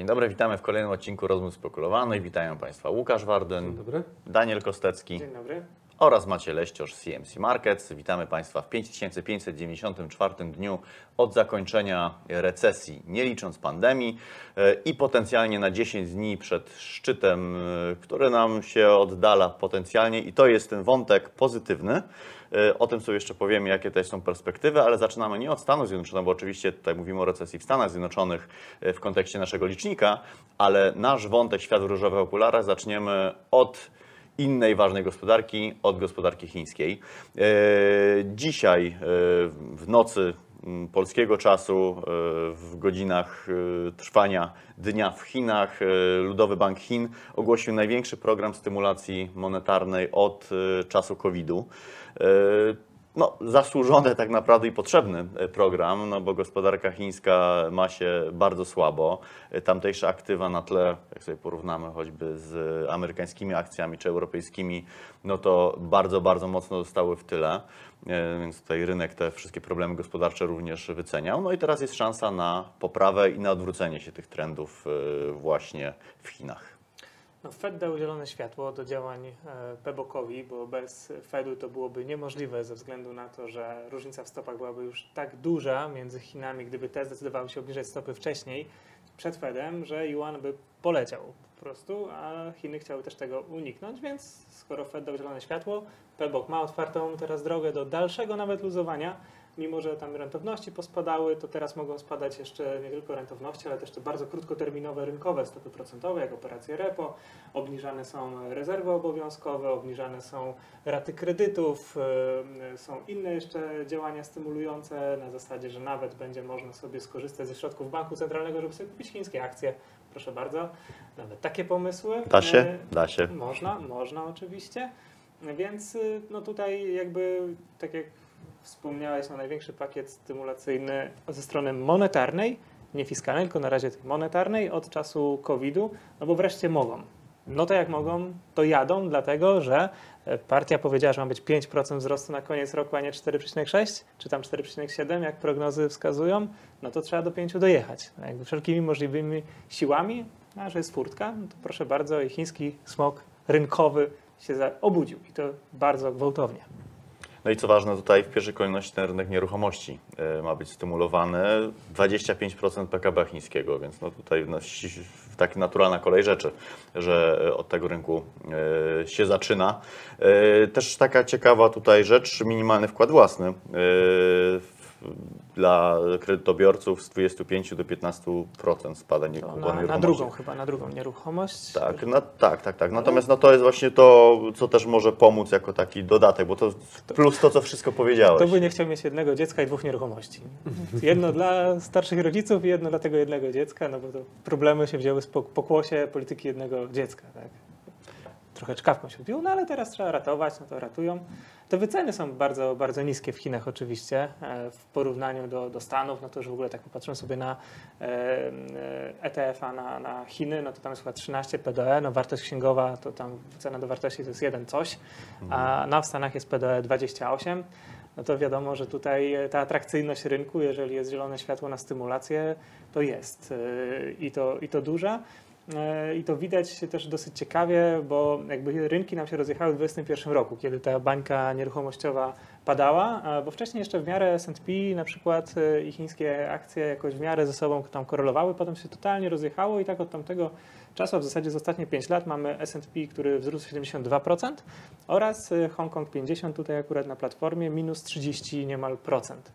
Dzień dobry, witamy w kolejnym odcinku Rozmów Spekulowanych. Witają Państwa Łukasz Warden, Dzień dobry. Daniel Kostecki Dzień dobry. oraz Maciej Leściosz z CMC Markets. Witamy Państwa w 5594 dniu od zakończenia recesji, nie licząc pandemii e, i potencjalnie na 10 dni przed szczytem, e, który nam się oddala potencjalnie i to jest ten wątek pozytywny. E, O tym sobie jeszcze powiemy, jakie tutaj są perspektywy, ale zaczynamy nie od Stanów Zjednoczonych, bo oczywiście tutaj mówimy o recesji w Stanach Zjednoczonych e, w kontekście naszego licznika, ale nasz wątek świat w różowych okularach zaczniemy od innej ważnej gospodarki, od gospodarki chińskiej. E, Dzisiaj w nocy polskiego czasu, w godzinach trwania dnia w Chinach, Ludowy Bank Chin ogłosił największy program stymulacji monetarnej od czasu COVID-u. E, no, zasłużony tak naprawdę i potrzebny program, no bo gospodarka chińska ma się bardzo słabo. E, Tamtejsze aktywa na tle, jak sobie porównamy choćby z amerykańskimi akcjami czy europejskimi, no to bardzo, bardzo mocno zostały w tyle. E, Więc tutaj rynek te wszystkie problemy gospodarcze również wyceniał. No i teraz jest szansa na poprawę i na odwrócenie się tych trendów właśnie w Chinach. No, Fed dał zielone światło do działań e, PBOK-owi, bo bez Fedu to byłoby niemożliwe ze względu na to, że różnica w stopach byłaby już tak duża między Chinami, gdyby te zdecydowały się obniżać stopy wcześniej przed Fedem, że yuan by poleciał po prostu, a Chiny chciały też tego uniknąć, więc skoro Fed dał zielone światło, PBOK ma otwartą teraz drogę do dalszego nawet luzowania, mimo że tam rentowności pospadały, to teraz mogą spadać jeszcze nie tylko rentowności, ale też te bardzo krótkoterminowe rynkowe stopy procentowe, jak operacje repo, obniżane są rezerwy obowiązkowe, obniżane są raty kredytów, są inne jeszcze działania stymulujące na zasadzie, że nawet będzie można sobie skorzystać ze środków banku centralnego, żeby sobie kupić chińskie akcje. Proszę bardzo, nawet takie pomysły. Da się? Da się. można, można oczywiście. Więc y, no tutaj jakby, tak jak wspomniałeś, no największy pakiet stymulacyjny ze strony monetarnej, nie fiskalnej, tylko na razie monetarnej od czasu COVID-u, no bo wreszcie mogą. No to jak mogą, to jadą, dlatego że e, partia powiedziała, że ma być 5% wzrostu na koniec roku, a nie 4,6 czy tam 4,7, jak prognozy wskazują, no to trzeba do 5 dojechać. No jakby wszelkimi możliwymi siłami, a że jest furtka, no to proszę bardzo i chiński smok rynkowy się obudził i to bardzo gwałtownie. No i co ważne, tutaj w pierwszej kolejności ten rynek nieruchomości e, ma być stymulowany. 25% PKB chińskiego, więc no tutaj no, taka naturalna kolej rzeczy, że e, od tego rynku e, się zaczyna. Też taka ciekawa tutaj rzecz, minimalny wkład własny dla kredytobiorców z 25 do 15% spada To niekupowany na, na drugą chyba, na drugą nieruchomość. Tak, no, tak, tak, tak. Natomiast no, to jest właśnie to, co też może pomóc jako taki dodatek, bo to plus to, co wszystko powiedziałeś. To by nie chciał mieć jednego dziecka i dwóch nieruchomości. Jedno dla starszych rodziców i jedno dla tego jednego dziecka, no bo to problemy się wzięły z pok- pokłosie polityki jednego dziecka. Tak? Trochę czkawką się odbiło, no ale teraz trzeba ratować, no to ratują. Te wyceny są bardzo, bardzo niskie w Chinach oczywiście, e, w porównaniu do, do Stanów, no to już w ogóle tak popatrzymy sobie na e, e, ETF-a na, na Chiny, no to tam jest chyba 13 PDE, no wartość księgowa to tam cena do wartości to jest jeden coś, a na w Stanach jest PDE 28 no to wiadomo, że tutaj ta atrakcyjność rynku, jeżeli jest zielone światło na stymulację, to jest i to, i to duża. Yy, I to widać też dosyć ciekawie, bo jakby rynki nam się rozjechały w 2021 roku, kiedy ta bańka nieruchomościowa padała, a- bo wcześniej jeszcze w miarę S&P na przykład yy, i chińskie akcje jakoś w miarę ze sobą tam korelowały, potem się totalnie rozjechało i tak od tamtego czasu, a w zasadzie z ostatnich 5 lat mamy S&P, który wzrósł 72% oraz Hongkong 50 tutaj akurat na platformie minus 30 niemal procent.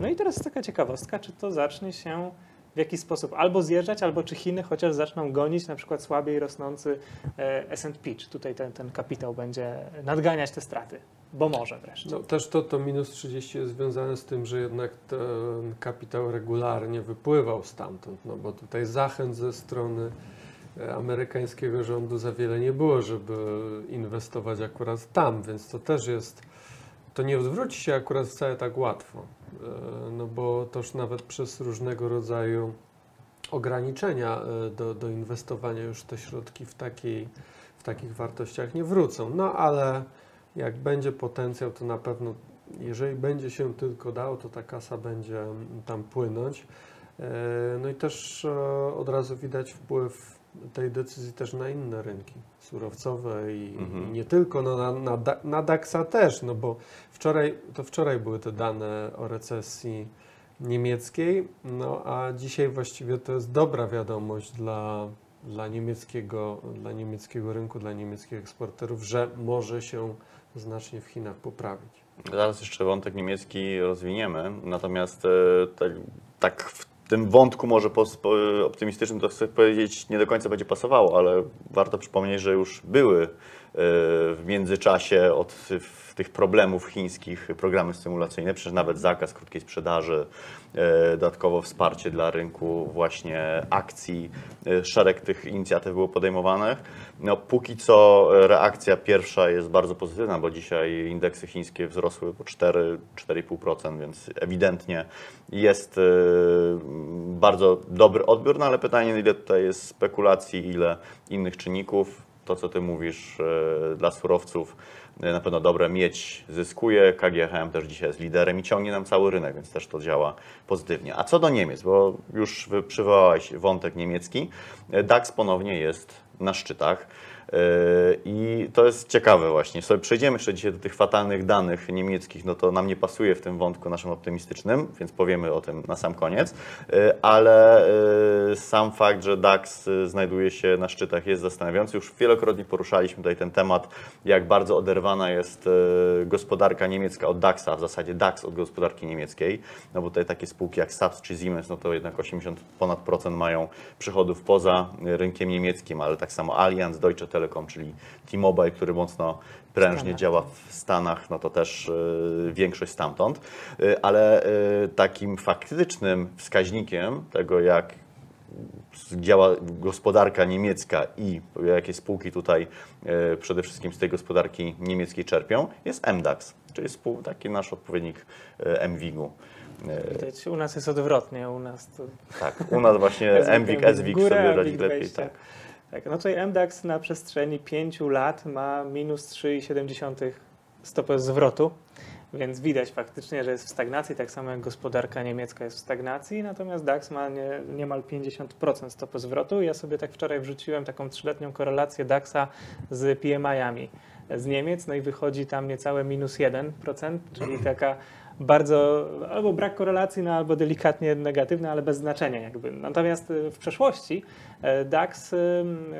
No i teraz taka ciekawostka, czy to zacznie się w jakiś sposób albo zjeżdżać, albo czy Chiny chociaż zaczną gonić na przykład słabiej rosnący e, S&P, czy tutaj ten, ten kapitał będzie nadganiać te straty, bo może wreszcie. No, też to, to minus 30 jest związane z tym, że jednak ten kapitał regularnie wypływał stamtąd, no bo tutaj zachęt ze strony e, amerykańskiego rządu za wiele nie było, żeby inwestować akurat tam, więc to też jest, to nie odwróci się akurat wcale tak łatwo, e, no bo toż nawet przez różnego rodzaju ograniczenia e, do, do inwestowania już te środki w, takiej, w takich wartościach nie wrócą. No ale jak będzie potencjał, to na pewno, jeżeli będzie się tylko dało, to ta kasa będzie tam płynąć. E, No i też od razu widać wpływ tej decyzji też na inne rynki surowcowe i, Mhm. i nie tylko, no na, na, na DAX-a też, no bo wczoraj, to wczoraj były te dane o recesji niemieckiej, no a dzisiaj właściwie to jest dobra wiadomość dla, dla, niemieckiego, dla niemieckiego rynku, dla niemieckich eksporterów, że może się znacznie w Chinach poprawić. Zaraz jeszcze wątek niemiecki rozwiniemy, natomiast tak, tak w tym wątku może optymistycznym to chcę powiedzieć nie do końca będzie pasowało, ale warto przypomnieć, że już były w międzyczasie od tych problemów chińskich programy stymulacyjne, przecież nawet zakaz krótkiej sprzedaży, e, dodatkowo wsparcie dla rynku właśnie akcji, e, szereg tych inicjatyw było podejmowanych. No, póki co reakcja pierwsza jest bardzo pozytywna, bo dzisiaj indeksy chińskie wzrosły po 4, 4,5%, więc ewidentnie jest e, bardzo dobry odbiór, no ale pytanie, ile tutaj jest spekulacji, ile innych czynników. To, co Ty mówisz e, dla surowców, e, na pewno dobre mieć zyskuje. KGHM też dzisiaj jest liderem i ciągnie nam cały rynek, więc też to działa pozytywnie. A co do Niemiec, bo już przywołałeś wątek niemiecki, e, DAX ponownie jest na szczytach. Yy, I to jest ciekawe właśnie. Sobie przejdziemy jeszcze dzisiaj do tych fatalnych danych niemieckich, no to nam nie pasuje w tym wątku naszym optymistycznym, więc powiemy o tym na sam koniec. Yy, Ale yy, sam fakt, że DAX znajduje się na szczytach jest zastanawiający. Już wielokrotnie poruszaliśmy tutaj ten temat, jak bardzo oderwana jest gospodarka niemiecka od DAX-a, w zasadzie DAX od gospodarki niemieckiej. No bo tutaj takie spółki jak SAP czy Siemens, no to jednak 80 ponad procent mają przychodów poza rynkiem niemieckim, ale tak samo Allianz, Deutsche Telekom, czyli T-Mobile, który mocno prężnie działa w Stanach, no to też y, większość stamtąd. Y, ale y, takim faktycznym wskaźnikiem tego, jak działa gospodarka niemiecka i jakie spółki tutaj przede wszystkim z tej gospodarki niemieckiej czerpią, jest MDAX, czyli spół, taki nasz odpowiednik MWIG-u. Widać, u nas jest odwrotnie, u nas to Tak, u nas właśnie MWIG, SWIG sobie radzi lepiej. 20. Tak. Tak, no tutaj MDAX na przestrzeni 5 lat ma minus 3,7 stopy zwrotu, więc widać faktycznie, że jest w stagnacji, tak samo jak gospodarka niemiecka jest w stagnacji, natomiast DAX ma nie, niemal 50% stopy zwrotu. Ja sobie tak wczoraj wrzuciłem taką trzyletnią korelację DAXa z PMI-ami z Niemiec, no i wychodzi tam niecałe minus 1%, czyli taka bardzo albo brak korelacji, no albo delikatnie negatywne, ale bez znaczenia jakby. Natomiast y, w przeszłości e, DAX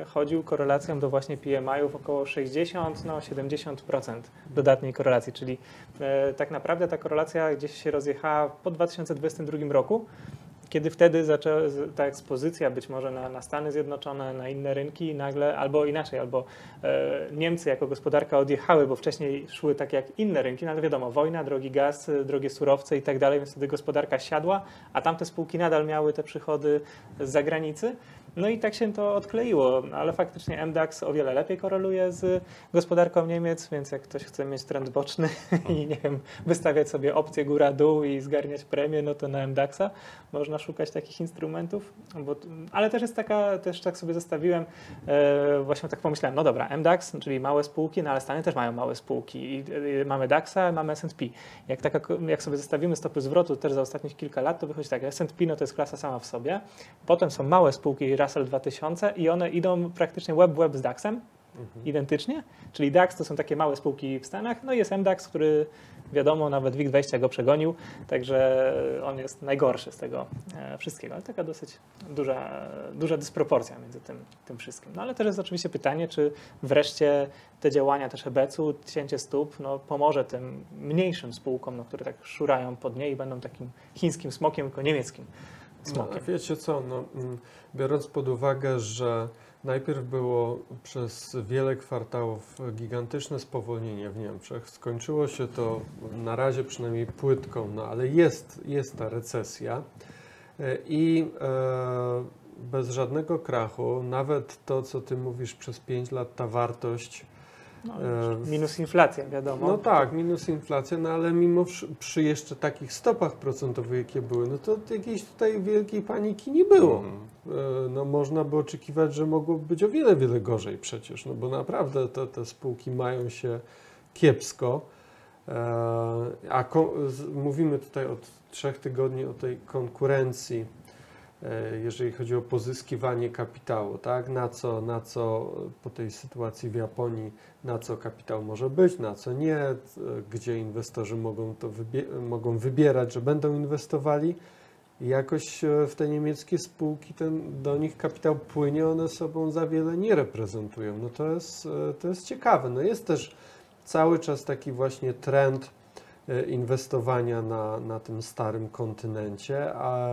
chodził korelacją do właśnie PMI-ów około 60, no 70% dodatniej korelacji, czyli e, tak naprawdę ta korelacja gdzieś się rozjechała po 2022 roku, kiedy wtedy zaczęła ta ekspozycja być może na, na Stany Zjednoczone, na inne rynki nagle, albo inaczej, albo e, Niemcy jako gospodarka odjechały, bo wcześniej szły tak jak inne rynki, no ale wiadomo, wojna, drogi gaz, drogie surowce i tak dalej, więc wtedy gospodarka siadła, a tamte spółki nadal miały te przychody z zagranicy. No i tak się to odkleiło, ale faktycznie MDAX o wiele lepiej koreluje z gospodarką Niemiec, więc jak ktoś chce mieć trend boczny i nie wiem, wystawiać sobie opcje góra-dół i zgarniać premię, no to na MDAX-a można szukać takich instrumentów, bo, ale też jest taka, też tak sobie zostawiłem, e, właśnie tak pomyślałem, no dobra, MDAX, czyli małe spółki, no ale Stany też mają małe spółki i e, mamy DAX-a, mamy S&P. Jak, taka, jak sobie zestawimy stopy zwrotu też za ostatnich kilka lat, to wychodzi tak, S&P no to jest klasa sama w sobie, potem są małe spółki Russell 2000 i one idą praktycznie web web z DAX-em, identycznie, czyli DAX to są takie małe spółki w Stanach, no i jest MDAX, który wiadomo, nawet WIG20 go przegonił, także on jest najgorszy z tego e, wszystkiego, ale taka dosyć duża, duża dysproporcja między tym, tym wszystkim. No ale też jest oczywiście pytanie, czy wreszcie te działania też EBC-u, cięcie stóp, no, pomoże tym mniejszym spółkom, no, które tak szurają pod nie i będą takim chińskim smokiem, tylko niemieckim smokiem. a wiecie co, no, mm, biorąc pod uwagę, że najpierw było przez wiele kwartałów gigantyczne spowolnienie w Niemczech, skończyło się to na razie przynajmniej płytką, no ale jest, jest ta recesja E, i e, bez żadnego krachu, nawet to, co ty mówisz przez 5 lat, ta wartość No, e, minus inflacja, wiadomo. no tak, minus inflacja, no ale mimo przy jeszcze takich stopach procentowych, jakie były, no to jakiejś tutaj wielkiej paniki nie było. Mhm. E, No można by oczekiwać, że mogłoby być o wiele, wiele gorzej przecież, no bo naprawdę te, te spółki mają się kiepsko. E, A mówimy tutaj od trzech tygodni o tej konkurencji jeżeli chodzi o pozyskiwanie kapitału, tak? Na co, na co po tej sytuacji w Japonii, na co kapitał może być, na co nie, e, gdzie inwestorzy mogą to wybie- mogą wybierać, że będą inwestowali. Jakoś e, w te niemieckie spółki ten, do nich kapitał płynie, one sobą za wiele nie reprezentują. No to jest, e, to jest ciekawe. No jest też cały czas taki właśnie trend e, inwestowania na, na tym starym kontynencie, a,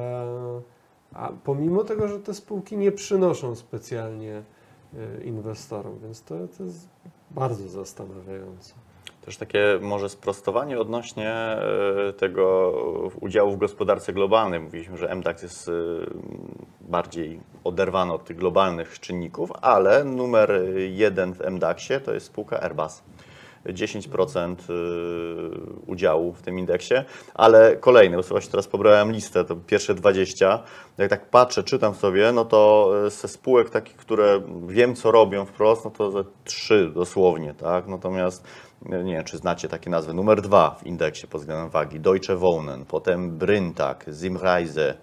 a pomimo tego, że te spółki nie przynoszą specjalnie e, inwestorom, więc to, to jest bardzo zastanawiające. Też takie może sprostowanie odnośnie e, tego udziału w gospodarce globalnej. Mówiliśmy, że MDAX jest e, bardziej oderwany od tych globalnych czynników, ale numer jeden w MDAXie to jest spółka Airbus. 10% y, udziału w tym indeksie, ale kolejny, bo właśnie teraz pobrałem listę, to pierwsze 20. Jak tak patrzę, czytam sobie, no to e, ze spółek takich, które wiem co robią wprost, no to ze trzy dosłownie, tak? Natomiast e, nie wiem, czy znacie takie nazwy. Numer dwa w indeksie pod względem wagi, Deutsche Wohnen, potem Bryntag, Zimreise,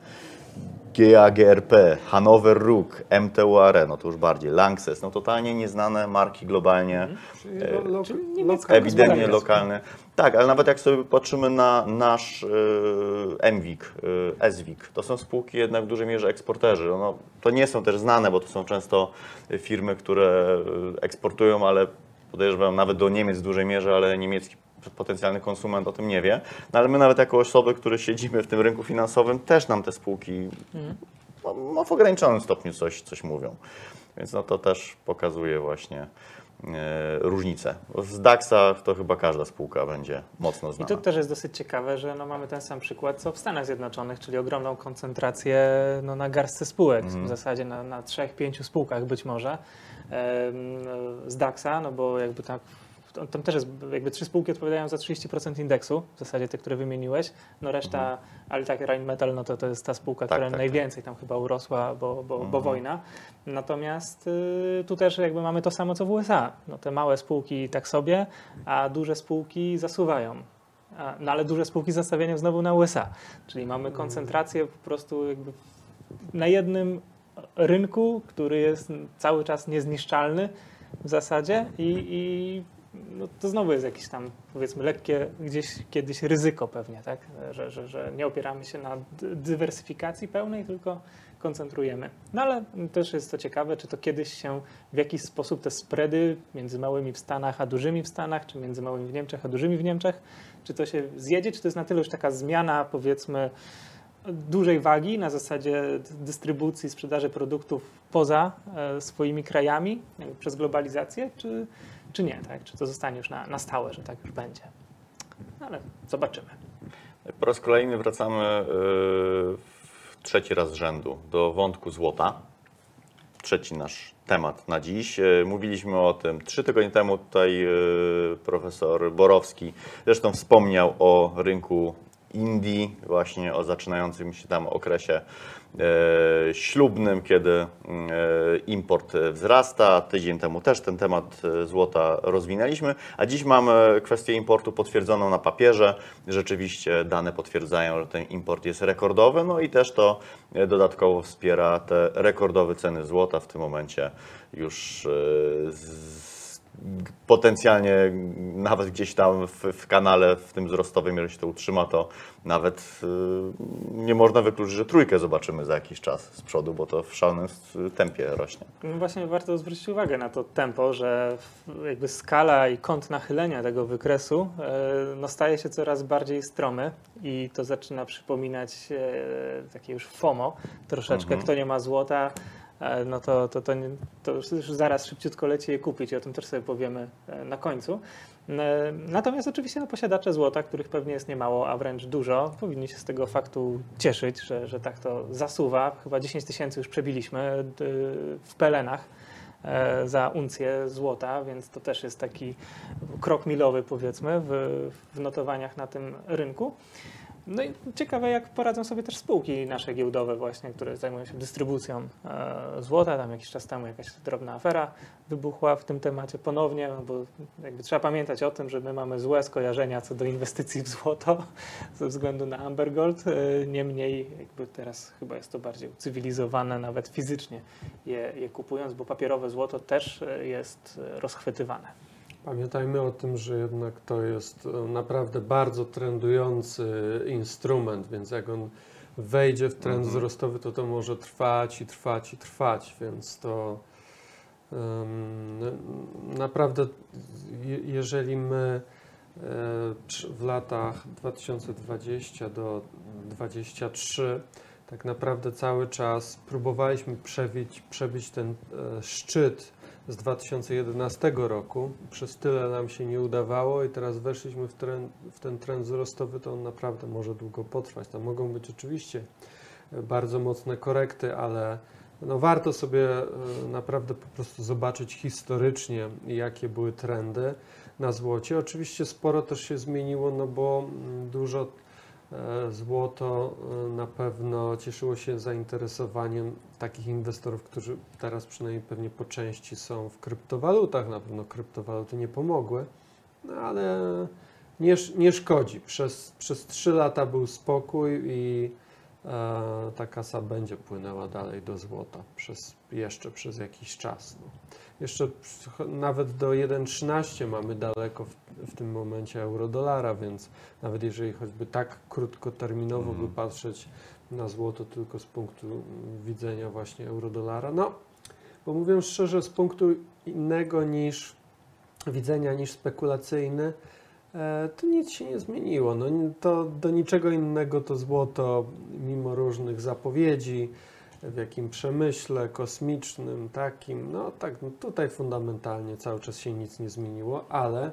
GAGRP, Hanover Ruk, MTUR, no to już bardziej, Lanxess, no totalnie nieznane marki globalnie. Czyli E, lo, lo, czyli lo, niemiecka Ewidentnie lokalny. Tak, ale nawet jak sobie patrzymy na nasz y, MWIG, y, SWIG, to są spółki jednak w dużej mierze eksporterzy. No, to nie są też znane, bo to są często firmy, które eksportują, ale podejrzewam nawet do Niemiec w dużej mierze, ale niemiecki potencjalny konsument o tym nie wie. No, ale my nawet jako osoby, które siedzimy w tym rynku finansowym, też nam te spółki no, no, w ograniczonym stopniu coś, coś mówią. Więc no, to też pokazuje właśnie e, różnicę. Z DAX-a to chyba każda spółka będzie mocno I znana. to też jest dosyć ciekawe, że no mamy ten sam przykład co w Stanach Zjednoczonych, czyli ogromną koncentrację no, na garstce spółek, Mhm. w zasadzie na, na trzech, pięciu spółkach być może z DAX-a, no bo jakby tak tam- też jest, jakby trzy spółki odpowiadają za 30% indeksu, w zasadzie te, które wymieniłeś, no reszta, ale tak Rheinmetall, no to to jest ta spółka, Mhm. Tak, która tak, najwięcej tam chyba urosła, bo, bo, bo Mhm. wojna. Natomiast y, tu też jakby mamy to samo co w USA. No te małe spółki tak sobie, a duże spółki zasuwają. A, No ale duże spółki z nastawieniem znowu na USA. Czyli mamy koncentrację po prostu jakby na jednym rynku, który jest cały czas niezniszczalny w zasadzie i, i no to znowu jest jakieś tam powiedzmy lekkie gdzieś kiedyś ryzyko pewnie, tak? Że, że, że nie opieramy się na dy- dywersyfikacji pełnej, tylko koncentrujemy. No ale też jest to ciekawe, czy to kiedyś się w jakiś sposób te spready między małymi w Stanach a dużymi w Stanach, czy między małymi w Niemczech a dużymi w Niemczech, czy to się zjedzie, czy to jest na tyle już taka zmiana powiedzmy dużej wagi na zasadzie dystrybucji, sprzedaży produktów poza e, swoimi krajami przez globalizację, czy, czy nie, tak? Czy to zostanie już na, na stałe, że tak już będzie. No, Ale zobaczymy. Po raz kolejny wracamy y, w trzeci raz z rzędu do wątku złota. Trzeci nasz temat na dziś. Y, Mówiliśmy o tym trzy tygodnie temu. Tutaj y, profesor Borowski zresztą wspomniał o rynku Indii, właśnie o zaczynającym się tam okresie e, ślubnym, kiedy e, import wzrasta. Tydzień temu też ten temat e, złota rozwinęliśmy, a dziś mamy kwestię importu potwierdzoną na papierze. Rzeczywiście dane potwierdzają, że ten import jest rekordowy, no i też to e, dodatkowo wspiera te rekordowe ceny złota w tym momencie już e, z, potencjalnie nawet gdzieś tam w, w kanale, w tym wzrostowym, jeżeli się to utrzyma, to nawet y, nie można wykluczyć, że trójkę zobaczymy za jakiś czas z przodu, bo to w szalonym tempie rośnie. No właśnie warto zwrócić uwagę na to tempo, że jakby skala i kąt nachylenia tego wykresu e, no staje się coraz bardziej stromy i to zaczyna przypominać e, takie już FOMO troszeczkę. Mhm. Kto nie ma złota, no to, to, to, to już zaraz szybciutko leci je kupić i o tym też sobie powiemy e, na końcu. E, Natomiast oczywiście no, posiadacze złota, których pewnie jest niemało, a wręcz dużo, powinni się z tego faktu cieszyć, że, że tak to zasuwa. Chyba 10 tysięcy już przebiliśmy d- w pelenach e, za uncję złota, więc to też jest taki krok milowy powiedzmy w, w notowaniach na tym rynku. No i ciekawe, jak poradzą sobie też spółki nasze giełdowe właśnie, które zajmują się dystrybucją e, złota. Tam jakiś czas temu jakaś drobna afera wybuchła w tym temacie ponownie, no bo jakby trzeba pamiętać o tym, że my mamy złe skojarzenia co do inwestycji w złoto ze względu na Amber Gold. E, niemniej jakby teraz chyba jest to bardziej ucywilizowane, nawet fizycznie je, je kupując, bo papierowe złoto też e, jest rozchwytywane. Pamiętajmy o tym, że jednak to jest e, naprawdę bardzo trendujący instrument, więc jak on wejdzie w trend Mhm. wzrostowy, to to może trwać i trwać i trwać, więc to em, naprawdę, je- jeżeli my e, w latach 2020 do 2023 tak naprawdę cały czas próbowaliśmy przebić, przebić ten e, szczyt z 2011 roku. Przez tyle nam się nie udawało i teraz weszliśmy w, w ten trend wzrostowy, to on naprawdę może długo potrwać. Tam mogą być oczywiście e, bardzo mocne korekty, ale no warto sobie e, naprawdę po prostu zobaczyć historycznie, jakie były trendy na złocie. Oczywiście sporo też się zmieniło, no bo mm, dużo e, złoto na pewno cieszyło się zainteresowaniem takich inwestorów, którzy teraz przynajmniej pewnie po części są w kryptowalutach. Na pewno kryptowaluty nie pomogły, no ale nie, nie szkodzi. Przez, przez 3 lata był spokój i e, ta kasa będzie płynęła dalej do złota przez, jeszcze przez jakiś czas. No. Jeszcze nawet do 1,13 mamy daleko w, w tym momencie euro-dolara, więc nawet jeżeli choćby tak krótkoterminowo Mhm. by patrzeć na złoto tylko z punktu widzenia właśnie euro-dolara, no bo mówiąc szczerze, z punktu innego niż widzenia niż spekulacyjny, e, to nic się nie zmieniło. No, to do niczego innego to złoto, mimo różnych zapowiedzi, w jakim przemyśle kosmicznym, takim, no tak, no tutaj fundamentalnie cały czas się nic nie zmieniło, ale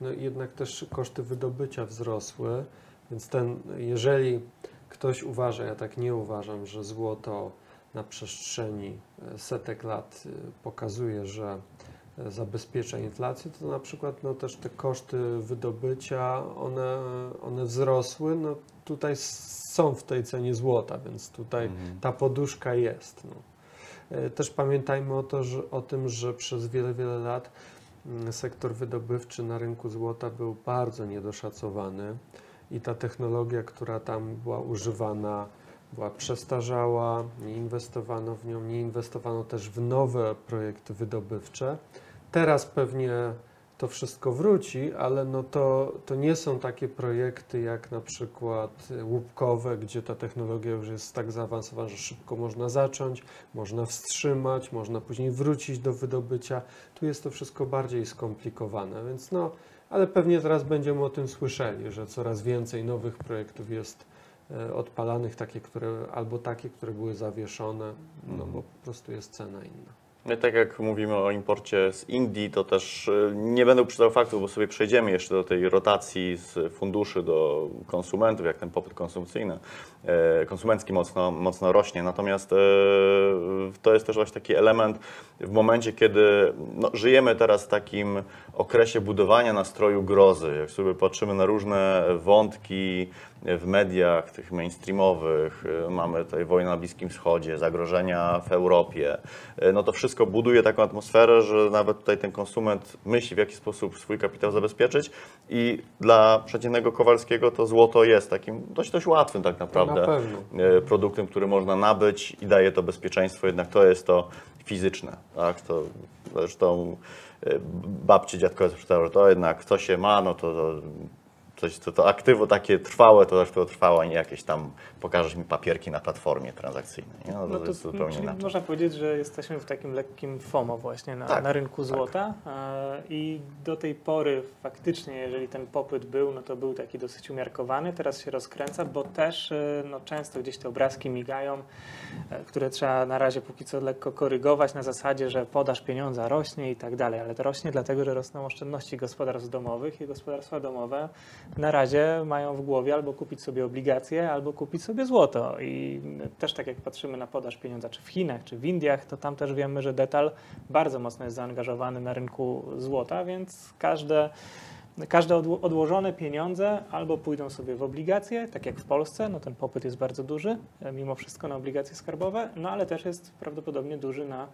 no jednak też koszty wydobycia wzrosły, więc ten, jeżeli ktoś uważa, ja tak nie uważam, że złoto na przestrzeni e, setek lat e, pokazuje, że e, zabezpiecza inflację, to na przykład no, też te koszty wydobycia, one, one wzrosły, no tutaj są w tej cenie złota, więc tutaj Mhm. ta poduszka jest. No. Też pamiętajmy o, to, że, o tym, że przez wiele, wiele lat mm, sektor wydobywczy na rynku złota był bardzo niedoszacowany i ta technologia, która tam była używana, była przestarzała, nie inwestowano w nią, nie inwestowano też w nowe projekty wydobywcze. Teraz pewnie to wszystko wróci, ale no to, to nie są takie projekty jak na przykład łupkowe, gdzie ta technologia już jest tak zaawansowana, że szybko można zacząć, można wstrzymać, można później wrócić do wydobycia. Tu jest to wszystko bardziej skomplikowane, więc no, ale pewnie teraz będziemy o tym słyszeli, że coraz więcej nowych projektów jest e, odpalanych, takie, które, albo takie, które były zawieszone, no bo po prostu jest cena inna. No tak jak mówimy o imporcie z Indii, to też y, nie będę uprzedzał faktów, bo sobie przejdziemy jeszcze do tej rotacji z funduszy do konsumentów, jak ten popyt konsumpcyjny, e, konsumencki mocno, mocno rośnie. Natomiast e, to jest też właśnie taki element w momencie, kiedy no, żyjemy teraz takim okresie budowania nastroju grozy. Jak sobie patrzymy na różne wątki w mediach, tych mainstreamowych, y, mamy tutaj wojnę na Bliskim Wschodzie, zagrożenia w Europie, y, no to wszystko buduje taką atmosferę, że nawet tutaj ten konsument myśli, w jaki sposób swój kapitał zabezpieczyć i dla przeciętnego Kowalskiego to złoto jest takim dość, dość łatwym tak naprawdę Na e, produktem, który można nabyć i daje to bezpieczeństwo, jednak to jest to fizyczne. Tak? To zresztą babci, dziadkowie że to jednak co się ma, no to, to coś, to, to aktywo takie trwałe, to aktywo trwałe, a nie jakieś tam pokażesz mi papierki na platformie transakcyjnej. No, to, No to jest zupełnie inaczej. można powiedzieć, że jesteśmy w takim lekkim FOMO właśnie na, Tak, na rynku tak. złota e, i do tej pory faktycznie, jeżeli ten popyt był, no to był taki dosyć umiarkowany, teraz się rozkręca, bo też e, no, często gdzieś te obrazki migają, e, które trzeba na razie póki co lekko korygować na zasadzie, że podaż pieniądza rośnie i tak dalej, ale to rośnie dlatego, że rosną oszczędności gospodarstw domowych i gospodarstwa domowe na razie mają w głowie albo kupić sobie obligacje, albo kupić sobie złoto. I też tak jak patrzymy na podaż pieniądza, czy w Chinach, czy w Indiach, to tam też wiemy, że detal bardzo mocno jest zaangażowany na rynku złota, więc każde każde odło- odłożone pieniądze albo pójdą sobie w obligacje, tak jak w Polsce, no ten popyt jest bardzo duży, mimo wszystko na obligacje skarbowe, no ale też jest prawdopodobnie duży na,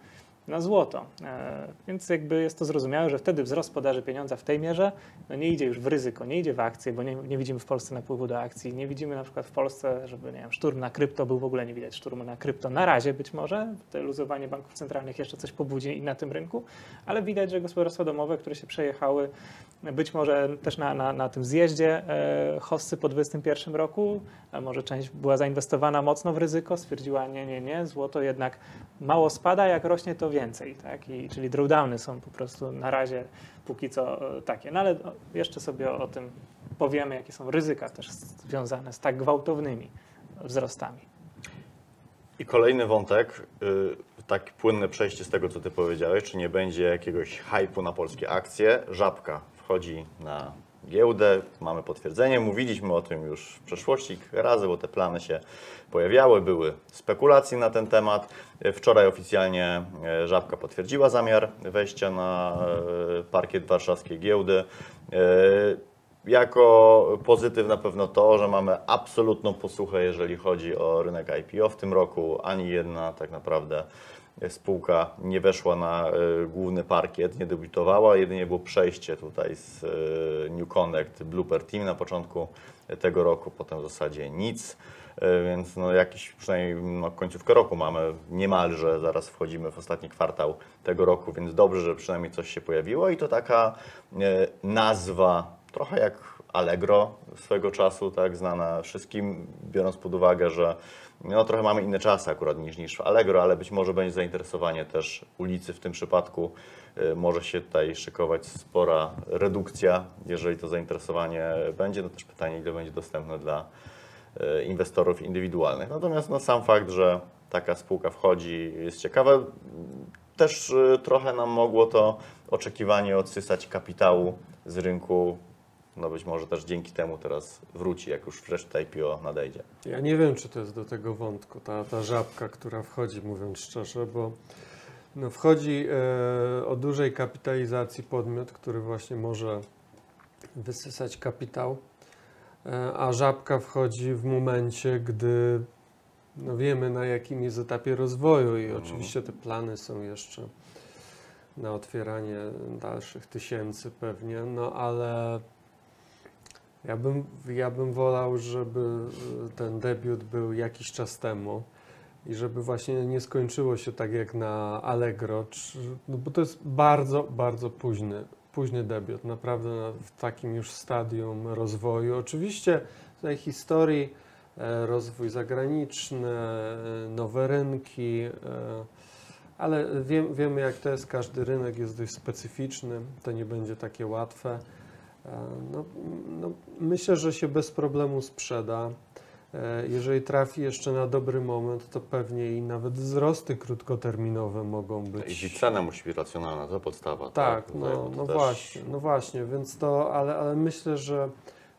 na złoto. E, Więc jakby jest to zrozumiałe, że wtedy wzrost podaży pieniądza w tej mierze no nie idzie już w ryzyko, nie idzie w akcje, bo nie, nie widzimy w Polsce napływu do akcji, nie widzimy na przykład w Polsce, żeby nie wiem, szturm na krypto był, w ogóle nie widać szturmu na krypto. Na razie być może, te luzowanie banków centralnych jeszcze coś pobudzi i na tym rynku, ale widać, że gospodarstwa domowe, które się przejechały być może też na, na, na tym zjeździe e, Hossy po 2021 roku, może część była zainwestowana mocno w ryzyko, stwierdziła nie, nie, nie, złoto jednak mało spada, jak rośnie to więcej, tak? I, czyli drawdowny są po prostu na razie póki co e, takie. No ale o, jeszcze sobie o, tym powiemy, jakie są ryzyka też związane z tak gwałtownymi wzrostami. I kolejny wątek, y, tak płynne przejście z tego, co ty powiedziałeś, czy nie będzie jakiegoś hypu na polskie akcje. Żabka wchodzi na giełdę, mamy potwierdzenie, mówiliśmy o tym już w przeszłości razy, bo te plany się pojawiały, były spekulacje na ten temat. Wczoraj oficjalnie y, Żabka potwierdziła zamiar wejścia na y, parkiet warszawskiej giełdy. Y, jako pozytyw na pewno to, że mamy absolutną posłuchę, jeżeli chodzi o rynek IPO w tym roku. Ani jedna tak naprawdę spółka nie weszła na y, główny parkiet, nie debiutowała. Jedynie było przejście tutaj z y, New Connect Blooper Team na początku tego roku, potem w zasadzie nic. Y, Więc no jakiś przynajmniej no, końcówkę roku mamy niemalże, zaraz wchodzimy w ostatni kwartał tego roku, więc dobrze, że przynajmniej coś się pojawiło i to taka nazwa trochę jak Allegro swego czasu, tak, znana wszystkim, biorąc pod uwagę, że no, trochę mamy inne czasy akurat niż, niż w Allegro, ale być może będzie zainteresowanie też ulicy w tym przypadku. Y, Może się tutaj szykować spora redukcja, jeżeli to zainteresowanie będzie. No też pytanie, ile będzie dostępne dla y, inwestorów indywidualnych. Natomiast no, sam fakt, że taka spółka wchodzi jest ciekawe. Też y, trochę nam mogło to oczekiwanie odsysać kapitału z rynku. No być może też dzięki temu teraz wróci, jak już wreszcie IPO nadejdzie. Ja nie wiem, czy to jest do tego wątku, ta, ta żabka, która wchodzi, mówiąc szczerze, bo no wchodzi e, o dużej kapitalizacji podmiot, który właśnie może wysysać kapitał, e, a żabka wchodzi w momencie, gdy no wiemy na jakim jest etapie rozwoju i Mhm. oczywiście te plany są jeszcze na otwieranie dalszych tysięcy pewnie, no ale ja bym, ja bym wolał, żeby y, ten debiut był jakiś czas temu i żeby właśnie nie skończyło się tak jak na Allegro, no bo to jest bardzo, bardzo późny, późny debiut, naprawdę na- w takim już stadium rozwoju. Oczywiście w tej historii e, rozwój zagraniczny, e, nowe rynki, e, ale wiem, wiemy jak to jest, każdy rynek jest dość specyficzny, to nie będzie takie łatwe. No, no, myślę, że się bez problemu sprzeda. E, Jeżeli trafi jeszcze na dobry moment, to pewnie i nawet wzrosty krótkoterminowe mogą I być. cena musi być racjonalna, to podstawa. Tak, Tutaj, no, to no też- właśnie, no właśnie, więc to, ale, ale myślę, że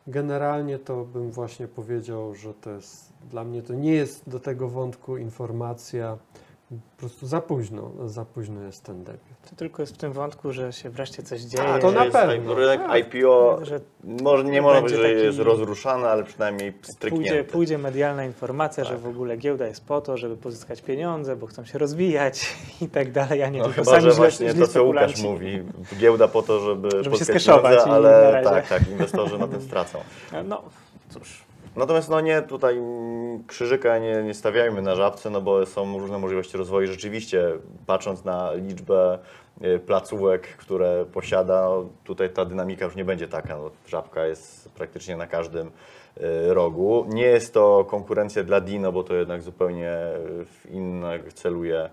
generalnie to bym właśnie powiedział, że to jest, dla mnie to nie jest do tego wątku informacja, po prostu za późno, za późno jest ten debiut. To tylko jest w tym wątku, że się wreszcie coś dzieje. Tak, to że na pewno. Rynek Tak. IPO że może nie będzie powiedzieć, że jest rozruszany, ale przynajmniej stryknięty. pójdzie, pójdzie medialna informacja, że Tak. w ogóle giełda jest po to, żeby pozyskać pieniądze, bo chcą się rozwijać i tak dalej, a nie No tylko chyba, sami że źle- właśnie źli to, co Łukasz mówi, giełda po to, żeby, Żeby się pozyskać skeszować pieniądze, ale tak, tak, inwestorzy na tym stracą. No cóż, Natomiast no nie, tutaj krzyżyka nie, nie stawiajmy na żabce, no bo są różne możliwości rozwoju. Rzeczywiście, patrząc na liczbę y, placówek, które posiada, no, tutaj ta dynamika już nie będzie taka. No, żabka jest praktycznie na każdym y, rogu. Nie jest to konkurencja dla Dino, bo to jednak zupełnie w inne celuje y,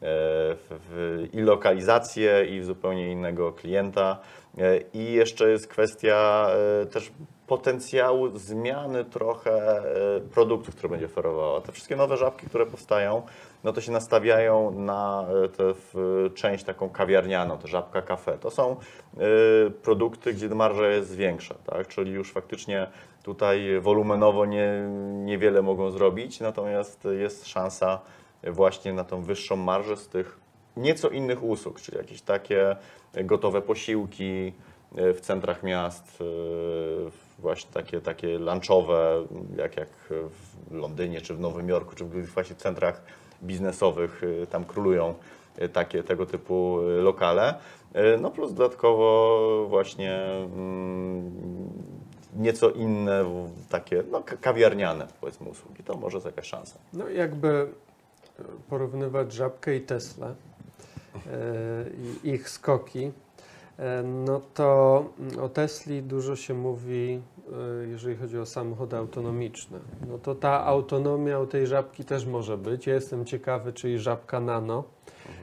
w, w i lokalizację, i w zupełnie innego klienta. Y, I jeszcze jest kwestia y, też potencjału zmiany trochę e, produktów, które będzie oferowała. Te wszystkie nowe żabki, które powstają, no to się nastawiają na e, tę część taką kawiarnianą, to żabka kafe. To są e, produkty, gdzie marża jest większa, tak? czyli już faktycznie tutaj wolumenowo nie, niewiele mogą zrobić, natomiast jest szansa właśnie na tą wyższą marżę z tych nieco innych usług, czyli jakieś takie gotowe posiłki, e, w centrach miast, e, właśnie takie, takie lunchowe, jak, jak w Londynie, czy w Nowym Jorku, czy w właśnie centrach biznesowych, e, tam królują takie tego typu lokale. No plus dodatkowo właśnie mm, nieco inne, takie no, ka- kawiarniane powiedzmy usługi. To może jest jakaś szansa. No jakby porównywać Żabkę i Tesla i ich skoki, e, no to o Tesli dużo się mówi, e, jeżeli chodzi o samochody autonomiczne. No to ta autonomia u tej Żabki też może być. Ja jestem ciekawy, czy i Żabka Nano.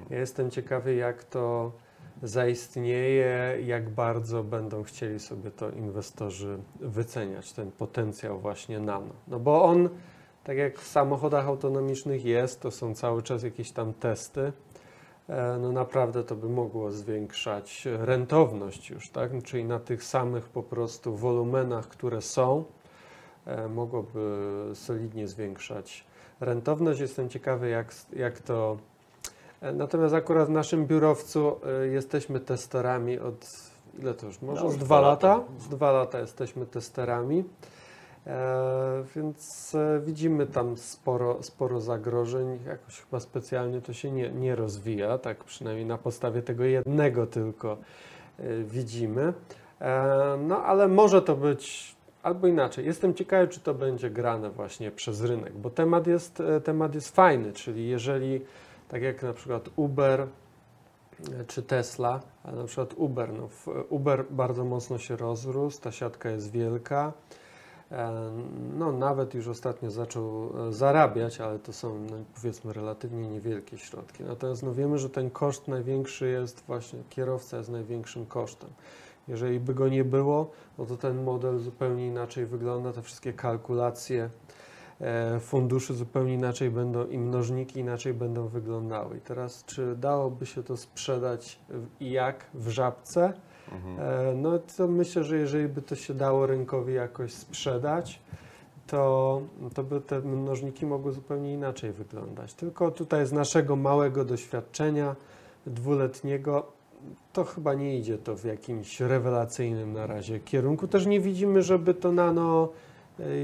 Ja jestem ciekawy, jak to zaistnieje, jak bardzo będą chcieli sobie to inwestorzy wyceniać, ten potencjał właśnie nano. No bo on, tak jak w samochodach autonomicznych jest, to są cały czas jakieś tam testy, e, no naprawdę to by mogło zwiększać rentowność już, tak? Czyli na tych samych po prostu wolumenach, które są, e, mogłoby solidnie zwiększać rentowność. Jestem ciekawy, jak, jak to E, Natomiast akurat w naszym biurowcu e, jesteśmy testerami od ile to już? Może No, z już dwa dwa lata? lata. Z dwa lata jesteśmy testerami. E, więc e, widzimy tam sporo, sporo zagrożeń. Jakoś chyba specjalnie to się nie, nie rozwija, tak przynajmniej na podstawie tego jednego tylko e, widzimy. No ale może to być albo inaczej. Jestem ciekawy, czy to będzie grane właśnie przez rynek, bo temat jest, temat jest fajny, czyli jeżeli tak jak na przykład Uber czy Tesla, na przykład Uber, no Uber bardzo mocno się rozrósł, ta siatka jest wielka. E, No, nawet już ostatnio zaczął e, zarabiać, ale to są no, powiedzmy relatywnie niewielkie środki. Natomiast no, wiemy, że ten koszt największy jest właśnie, kierowca jest największym kosztem. Jeżeli by go nie było, no to ten model zupełnie inaczej wygląda, te wszystkie kalkulacje e, funduszy zupełnie inaczej będą i mnożniki inaczej będą wyglądały. I teraz, czy dałoby się to sprzedać i jak w żabce? E, No to myślę, że jeżeli by to się dało rynkowi jakoś sprzedać, to, to by te mnożniki mogły zupełnie inaczej wyglądać. Tylko tutaj z naszego małego doświadczenia dwuletniego to chyba nie idzie to w jakimś rewelacyjnym na razie kierunku. Też nie widzimy, żeby to nano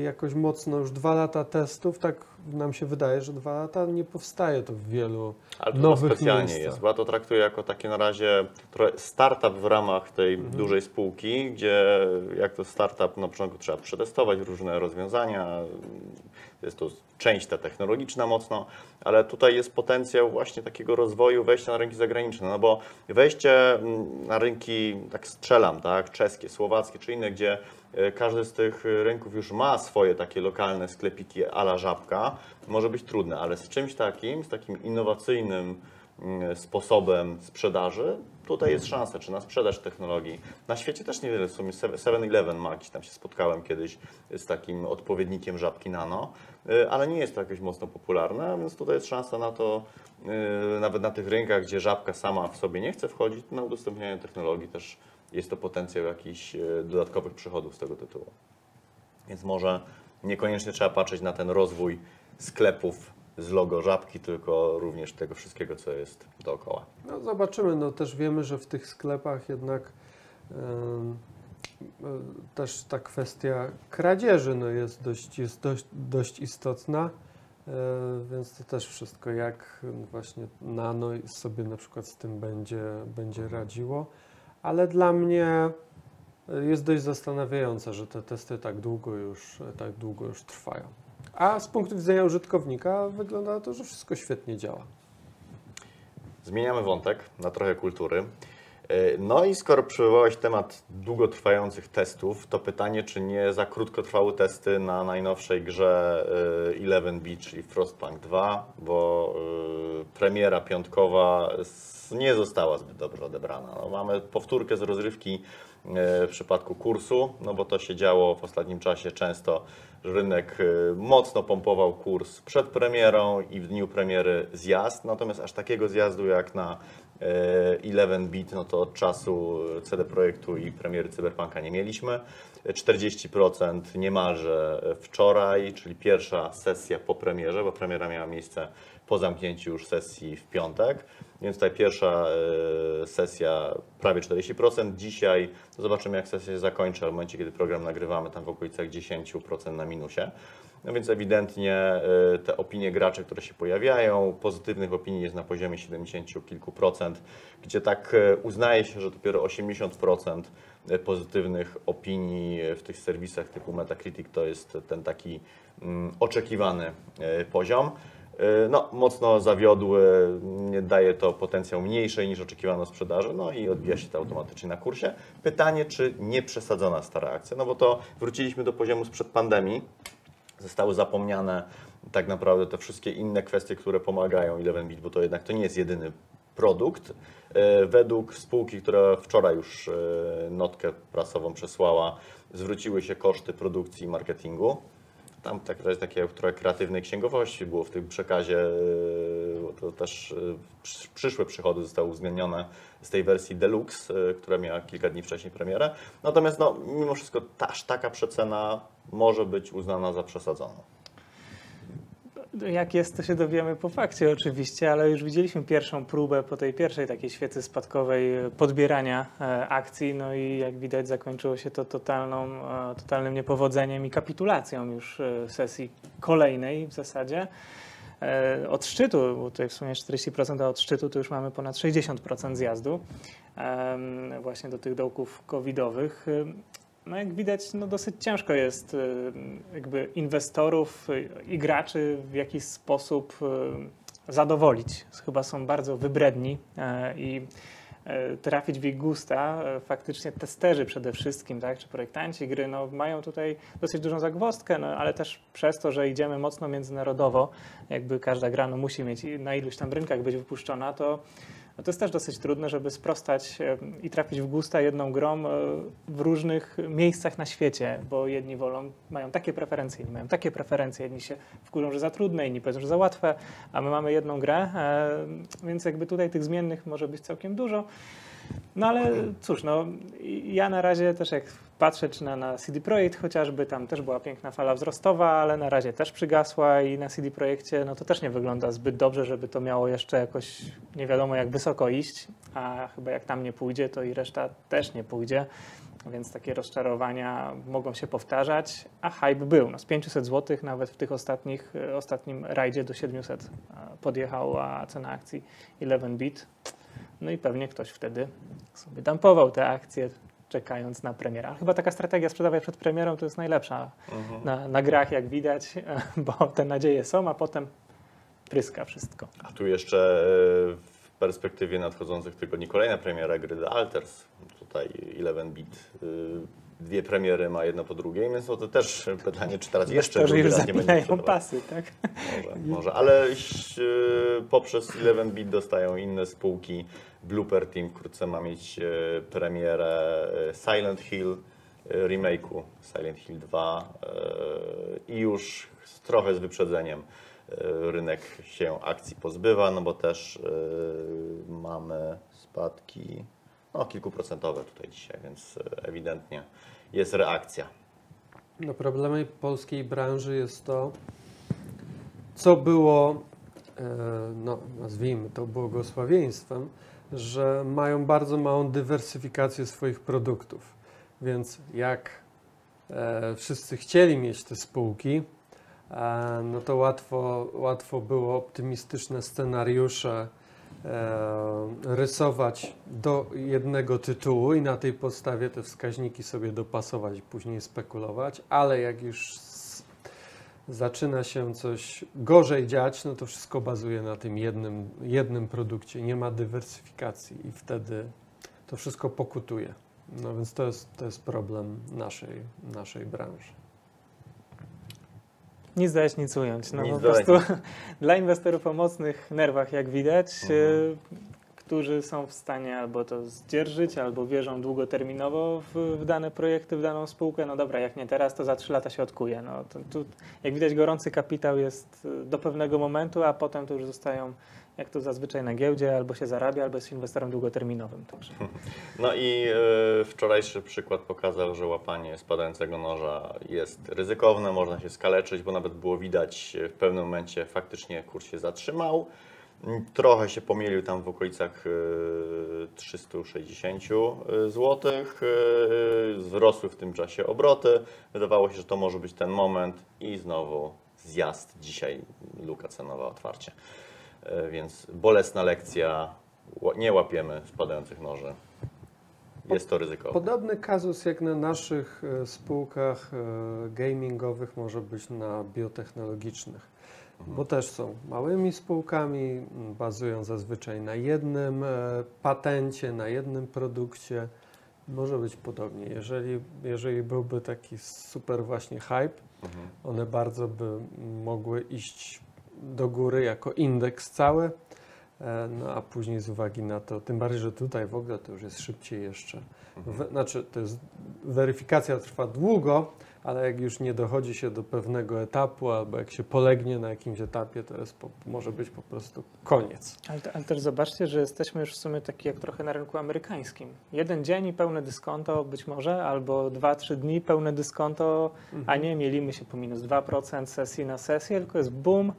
jakoś mocno już dwa lata testów, tak nam się wydaje, że dwa lata nie powstaje to w wielu Ale to nowych specjalnie miejscach. jest, bo ja to traktuję jako takie na razie startup w ramach tej Mhm. dużej spółki, gdzie jak to startup na początku trzeba przetestować różne rozwiązania, jest to część ta technologiczna mocno, ale tutaj jest potencjał właśnie takiego rozwoju wejścia na rynki zagraniczne, no bo wejście mm, na rynki, tak strzelam, tak, czeskie, słowackie czy inne, gdzie e, każdy z tych rynków już ma swoje takie lokalne sklepiki ala żabka, może być trudne, ale z czymś takim, z takim innowacyjnym mm, sposobem sprzedaży, tutaj jest szansa, czy na sprzedaż technologii. Na świecie też niewiele, w sumie 7-Eleven ma jakiś, tam się spotkałem kiedyś z takim odpowiednikiem żabki nano, y, ale nie jest to jakoś mocno popularne, więc tutaj jest szansa na to, nawet na tych rynkach, gdzie żabka sama w sobie nie chce wchodzić, na udostępnianie technologii też jest to potencjał jakichś y, dodatkowych przychodów z tego tytułu. Więc może niekoniecznie trzeba patrzeć na ten rozwój sklepów z logo żabki, tylko również tego wszystkiego, co jest dookoła. No zobaczymy, no też wiemy, że w tych sklepach jednak em, e, też ta kwestia kradzieży no jest, dość, jest dość, dość istotna, e, więc to też wszystko jak właśnie nano sobie na przykład z tym będzie, będzie radziło, ale dla mnie jest dość zastanawiające, że te testy tak długo już, tak długo już trwają. A z punktu widzenia użytkownika wygląda na to, że wszystko świetnie działa. Zmieniamy wątek na trochę kultury. E, No i skoro przywołałeś temat długotrwających testów, to pytanie, czy nie za krótko trwały testy na najnowszej grze e, Eleven Beat, czyli Frostpunk 2, bo e, premiera piątkowa nie została zbyt dobrze odebrana. No, mamy powtórkę z rozrywki w przypadku kursu, no bo to się działo w ostatnim czasie. Często, że rynek mocno pompował kurs przed premierą i w dniu premiery zjazd, natomiast aż takiego zjazdu jak na e, Eleven Beat, no to od czasu CD Projektu i premiery Cyberpunka nie mieliśmy. 40% niemalże wczoraj, czyli pierwsza sesja po premierze, bo premiera miała miejsce po zamknięciu już sesji w piątek. Więc tutaj pierwsza e, sesja prawie 40%. Dzisiaj zobaczymy jak sesja się zakończy, w momencie kiedy program nagrywamy tam w okolicach 10% na minusie. No więc ewidentnie y, te opinie graczy, które się pojawiają, pozytywnych opinii jest na poziomie 70 kilku procent, gdzie tak y, uznaje się, że dopiero 80% pozytywnych opinii w tych serwisach typu Metacritic to jest ten taki mm, oczekiwany y, poziom. Y, No, mocno zawiodły, daje to potencjał mniejszej niż oczekiwano sprzedaży, no i odbija się to automatycznie na kursie. Pytanie, czy nie przesadzona ta reakcja, no bo to wróciliśmy do poziomu sprzed pandemii, zostały zapomniane tak naprawdę te wszystkie inne kwestie, które pomagają Elevenbit, bo to jednak to nie jest jedyny produkt. E, Według spółki, która wczoraj już e, notkę prasową przesłała, zwróciły się koszty produkcji i marketingu. Tam tak jest takie trochę kreatywnej księgowości było w tym przekazie, e, bo to też przy- przyszłe przychody zostały uwzględnione z tej wersji Deluxe, która miała kilka dni wcześniej premierę. Natomiast no, mimo wszystko aż taka przecena może być uznana za przesadzoną. Jak jest, to się dowiemy po fakcie oczywiście, ale już widzieliśmy pierwszą próbę po tej pierwszej takiej świecy spadkowej e, podbierania e, akcji, no i jak widać zakończyło się to totalną, e, totalnym niepowodzeniem i kapitulacją już sesji kolejnej w zasadzie. Od szczytu, bo tutaj w sumie 40%, a od szczytu to już mamy ponad 60% zjazdu właśnie do tych dołków covidowych. No jak widać, no dosyć ciężko jest em, jakby inwestorów y, i graczy w jakiś sposób em, zadowolić. Chyba są bardzo wybredni e, i e, trafić w ich gusta. E, Faktycznie testerzy przede wszystkim, tak, czy projektanci gry, no, mają tutaj dosyć dużą zagwozdkę, no, ale też przez to, że idziemy mocno międzynarodowo, jakby każda gra no, musi mieć na iluś tam rynkach być wypuszczona, to no to jest też dosyć trudne, żeby sprostać e, i trafić w gusta jedną grą e, w różnych miejscach na świecie, bo jedni wolą, mają takie preferencje, inni mają takie preferencje, jedni się wkurzą, że za trudne, inni powiedzą, że za łatwe, a my mamy jedną grę, e, więc jakby tutaj tych zmiennych może być całkiem dużo. No ale cóż, no ja na razie też jak patrzę czy na, na CD Projekt chociażby, tam też była piękna fala wzrostowa, ale na razie też przygasła i na CD Projekcie no to też nie wygląda zbyt dobrze, żeby to miało jeszcze jakoś nie wiadomo jak wysoko iść, a chyba jak tam nie pójdzie, to i reszta też nie pójdzie. Więc takie rozczarowania mogą się powtarzać, a hype był. No z 500 zł nawet w tych ostatnich, ostatnim rajdzie do 700 e, podjechała cena akcji 11 bit. No i pewnie ktoś wtedy sobie dumpował te akcje, czekając na premierę. Ale chyba taka strategia sprzedawać przed premierą to jest najlepsza na, na grach, jak widać, bo te nadzieje są, a potem pryska wszystko. A tu jeszcze e, w perspektywie nadchodzących tygodni kolejna premiera gry The Alters. Tutaj 11-bit. Dwie premiery ma jedna po drugiej, więc no to też pytanie, czy teraz jeszcze drugi już raz nie będzie pasy, tak? Może, może, ale e, poprzez 11-bit dostają inne spółki. Blooper Team wkrótce ma mieć e, premierę e, Silent Hill, remake'u Silent Hill 2 e, i już z- trochę z wyprzedzeniem rynek się akcji pozbywa, no bo też mamy spadki no, kilkuprocentowe tutaj dzisiaj, więc e, ewidentnie jest reakcja. No problemem polskiej branży jest to, co było, e, no nazwijmy to błogosławieństwem, że mają bardzo małą dywersyfikację swoich produktów. Więc jak e, wszyscy chcieli mieć te spółki, no to łatwo, łatwo było optymistyczne scenariusze rysować do jednego tytułu i na tej podstawie te wskaźniki sobie dopasować i później spekulować, ale jak już zaczyna się coś gorzej dziać, no to wszystko bazuje na tym jednym, jednym produkcie, nie ma dywersyfikacji i wtedy to wszystko pokutuje. No więc to jest, to jest problem naszej, naszej branży. Nic dać, nic ująć. No Nic po prostu dla inwestorów o mocnych nerwach, jak widać, Mhm. e, którzy są w stanie albo to zdzierżyć, albo wierzą długoterminowo w, w dane projekty, w daną spółkę. No dobra, jak nie teraz, to za trzy lata się odkuje. No, to, jak widać, gorący kapitał jest e, do pewnego momentu, a potem to już zostają, jak to zazwyczaj na giełdzie, albo się zarabia, albo jest inwestorem długoterminowym. Także. No i e, wczorajszy przykład pokazał, że łapanie spadającego noża jest ryzykowne, można się skaleczyć, bo nawet było widać e, w pewnym momencie faktycznie kurs się zatrzymał. Trochę się pomylił tam w okolicach e, 360 zł. Wzrosły w tym czasie obroty. Wydawało się, że to może być ten moment i znowu zjazd. Dzisiaj luka cenowa otwarcie. E, Więc bolesna lekcja. Nie łapiemy spadających noży. Jest to ryzykowe. Podobny kazus jak na naszych e, spółkach e, gamingowych może być na biotechnologicznych, bo też są małymi spółkami, bazują zazwyczaj na jednym patencie, na jednym produkcie. Może być podobnie. Jeżeli, jeżeli byłby taki super właśnie hype, Mhm. one bardzo by mogły iść do góry jako indeks cały, e, no a później z uwagi na to, tym bardziej, że tutaj w ogóle to już jest szybciej jeszcze. We, znaczy, to jest, weryfikacja trwa długo, ale jak już nie dochodzi się do pewnego etapu, albo jak się polegnie na jakimś etapie, to jest po, może być po prostu koniec. Ale, ale też zobaczcie, że jesteśmy już w sumie taki jak trochę na rynku amerykańskim. Jeden dzień i pełne dyskonto być może, albo dwa, trzy dni pełne dyskonto, a nie mielimy się po minus 2% sesji na sesję, tylko jest boom,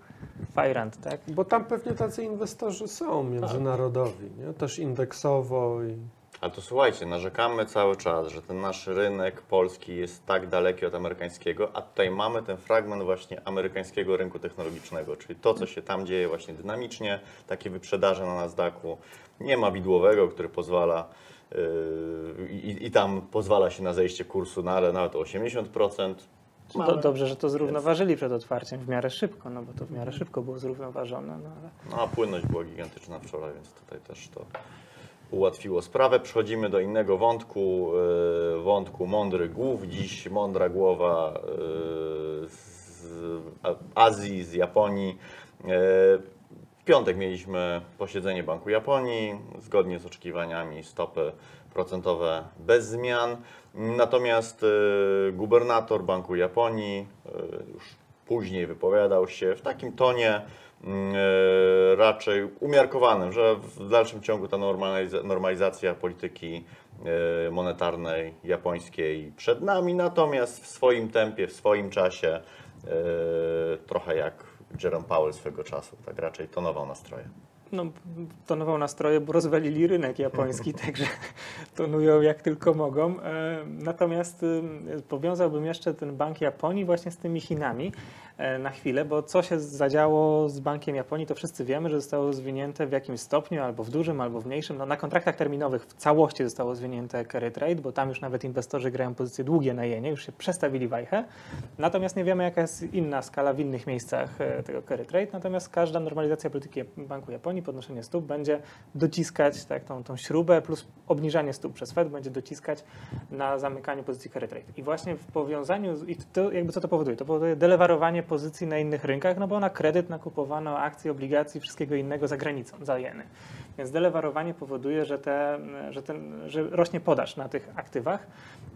fajrant, tak? Bo tam pewnie tacy inwestorzy są międzynarodowi, nie? też indeksowo i Ale to słuchajcie, narzekamy cały czas, że ten nasz rynek polski jest tak daleki od amerykańskiego, a tutaj mamy ten fragment właśnie amerykańskiego rynku technologicznego, czyli to, co się tam dzieje właśnie dynamicznie, takie wyprzedaże na Nasdaqu. Nie ma widłowego, który pozwala yy, i, i tam pozwala się na zejście kursu na, ale nawet o 80%. Do, Mamy. dobrze, że to zrównoważyli przed otwarciem w miarę szybko, no bo to w miarę szybko było zrównoważone, no ale No a płynność była gigantyczna wczoraj, więc tutaj też to ułatwiło sprawę. Przechodzimy do innego wątku, e, wątku mądrych głów. Dziś mądra głowa e, z Azji, z Japonii. E, W piątek mieliśmy posiedzenie Banku Japonii. Zgodnie z oczekiwaniami stopy procentowe bez zmian. Natomiast gubernator Banku Japonii już później wypowiadał się w takim tonie raczej umiarkowanym, że w dalszym ciągu ta normaliza- normalizacja polityki e, monetarnej japońskiej przed nami, natomiast w swoim tempie, w swoim czasie, e, trochę jak Jerome Powell swego czasu, tak raczej tonował nastroje. no, tonował nastroje, bo rozwalili rynek japoński, także tonują jak tylko mogą. E, Natomiast y, powiązałbym jeszcze ten Bank Japonii właśnie z tymi Chinami e, na chwilę, bo co się zadziało z Bankiem Japonii, to wszyscy wiemy, że zostało zwinięte w jakimś stopniu, albo w dużym, albo w mniejszym. No, na kontraktach terminowych w całości zostało zwinięte carry trade, bo tam już nawet inwestorzy grają pozycje długie na jenie, już się przestawili wajchę. Natomiast nie wiemy, jaka jest inna skala w innych miejscach e, tego carry trade. Natomiast każda normalizacja polityki Banku Japonii, podnoszenie stóp będzie dociskać tak, tą, tą śrubę, plus obniżanie stóp przez Fed będzie dociskać na zamykaniu pozycji carry trade. I właśnie w powiązaniu, i to jakby co to powoduje? To powoduje delewarowanie pozycji na innych rynkach, no bo na kredyt nakupowano akcji, obligacji, wszystkiego innego za granicą, za jeny. Więc delewarowanie powoduje, że, te, że, ten, że rośnie podaż na tych aktywach.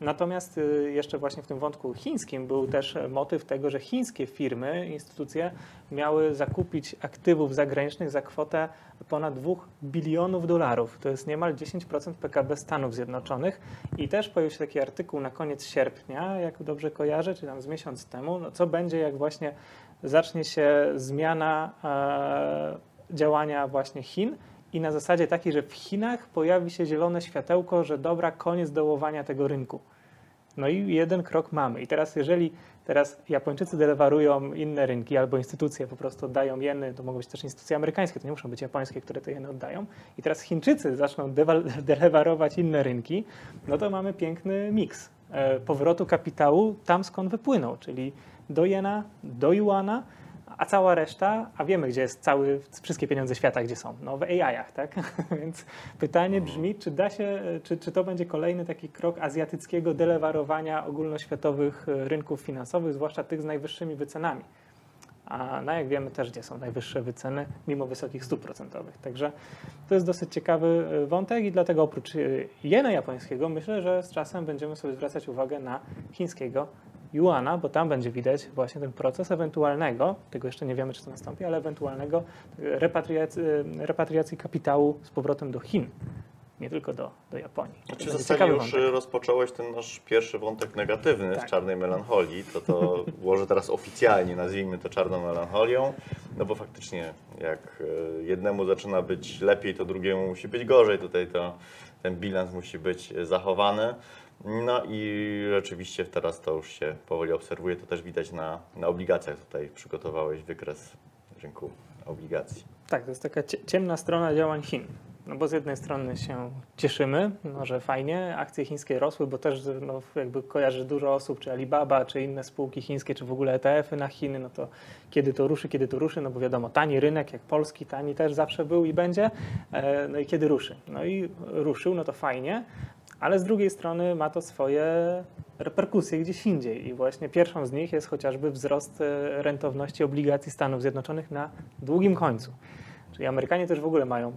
Natomiast y, jeszcze właśnie w tym wątku chińskim był też motyw tego, że chińskie firmy, instytucje miały zakupić aktywów zagranicznych za kwotę ponad 2 bilionów dolarów. To jest niemal 10% PKB Stanów Zjednoczonych. I też pojawił się taki artykuł na koniec sierpnia, jak dobrze kojarzę, czy tam z miesiąc temu, no co będzie, jak właśnie zacznie się zmiana e, działania właśnie Chin i na zasadzie takiej, że w Chinach pojawi się zielone światełko, że dobra, koniec dołowania tego rynku. No i jeden krok mamy. I teraz, jeżeli teraz Japończycy delewarują inne rynki albo instytucje po prostu oddają jeny, to mogą być też instytucje amerykańskie, to nie muszą być japońskie, które te jeny oddają. I teraz Chińczycy zaczną delewarować inne rynki, no to mamy piękny miks e, powrotu kapitału tam, skąd wypłynął, czyli do jena, do juana, a cała reszta, a wiemy, gdzie jest cały, wszystkie pieniądze świata, gdzie są, no w AI-ach, tak? Więc pytanie brzmi, czy da się, czy, czy to będzie kolejny taki krok azjatyckiego delewarowania ogólnoświatowych e, rynków finansowych, zwłaszcza tych z najwyższymi wycenami. A no jak wiemy też, gdzie są najwyższe wyceny, mimo wysokich stóp procentowych. Także to jest dosyć ciekawy e, wątek i dlatego oprócz e, jena japońskiego myślę, że z czasem będziemy sobie zwracać uwagę na chińskiego juana, bo tam będzie widać właśnie ten proces ewentualnego, tego jeszcze nie wiemy, czy to nastąpi, ale ewentualnego repatriacji, repatriacji kapitału z powrotem do Chin. nie tylko do, do Japonii. Czy w zasadzie już wątek. rozpocząłeś ten nasz pierwszy wątek negatywny Tak. z czarnej melancholii, to to może teraz oficjalnie nazwijmy to czarną melancholią, no bo faktycznie jak e, jednemu zaczyna być lepiej, to drugiemu musi być gorzej. Tutaj to, ten bilans musi być zachowany. No i rzeczywiście teraz to już się powoli obserwuje, to też widać na, na obligacjach. Tutaj przygotowałeś wykres rynku obligacji. Tak, to jest taka cie- ciemna strona działań Chin. No bo z jednej strony się cieszymy, no, że fajnie, akcje chińskie rosły, bo też no, jakby kojarzy dużo osób, czy Alibaba, czy inne spółki chińskie, czy w ogóle ETF-y na Chiny, no to kiedy to ruszy, kiedy to ruszy, no bo wiadomo, tani rynek, jak polski, tani też zawsze był i będzie, e, no i kiedy ruszy. No i ruszył, no to fajnie, ale z drugiej strony ma to swoje reperkusje gdzieś indziej i właśnie pierwszą z nich jest chociażby wzrost e, rentowności obligacji Stanów Zjednoczonych na długim końcu. Czyli Amerykanie też w ogóle mają e,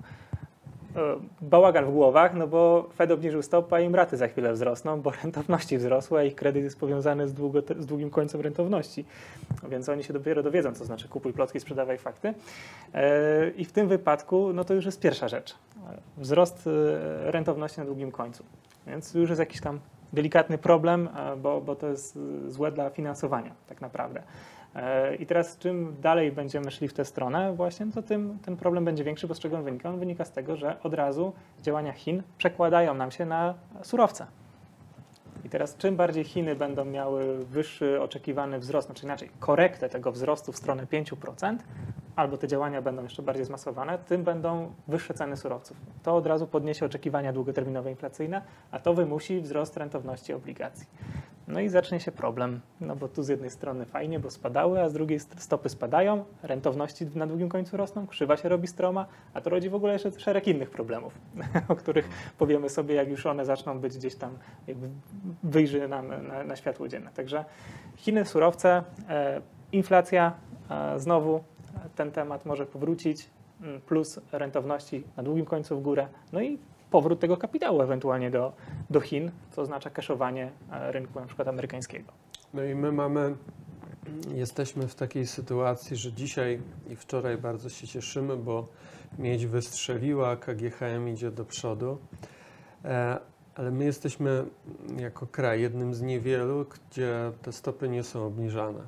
bałagan w głowach, no bo Fed obniżył stopę, a im raty za chwilę wzrosną, bo rentowności wzrosły, a ich kredyt jest powiązany z, długo, z długim końcem rentowności. Więc oni się dopiero dowiedzą, co znaczy kupuj plotki, sprzedawaj fakty. E, I w tym wypadku, no to już jest pierwsza rzecz. Wzrost rentowności na długim końcu. Więc już jest jakiś tam delikatny problem, e, bo, bo to jest e, złe dla finansowania tak naprawdę. E, I teraz czym dalej będziemy szli w tę stronę, właśnie, to tym ten problem będzie większy, bo z czego on wynika? On wynika z tego, że od razu działania Chin przekładają nam się na surowce. I teraz czym bardziej Chiny będą miały wyższy oczekiwany wzrost, znaczy inaczej, korektę tego wzrostu w stronę 5%, albo te działania będą jeszcze bardziej zmasowane, tym będą wyższe ceny surowców. To od razu podniesie oczekiwania długoterminowe inflacyjne, a to wymusi wzrost rentowności obligacji. No i zacznie się problem, no bo tu z jednej strony fajnie, bo spadały, a z drugiej st- stopy spadają, rentowności na długim końcu rosną, krzywa się robi stroma, a to rodzi w ogóle jeszcze szereg innych problemów, o których powiemy sobie, jak już one zaczną być gdzieś tam, jakby wyjrzy nam na, na światło dzienne. Także Chiny, surowce, e, inflacja, e, znowu ten temat może powrócić, mm, plus rentowności na długim końcu w górę, no i powrót tego kapitału ewentualnie do, do Chin, co oznacza kaszowanie e, rynku na przykład amerykańskiego. No i my mamy, jesteśmy w takiej sytuacji, że dzisiaj i wczoraj bardzo się cieszymy, bo miedź wystrzeliła, KGHM idzie do przodu, E, ale my jesteśmy jako kraj jednym z niewielu, gdzie te stopy nie są obniżane.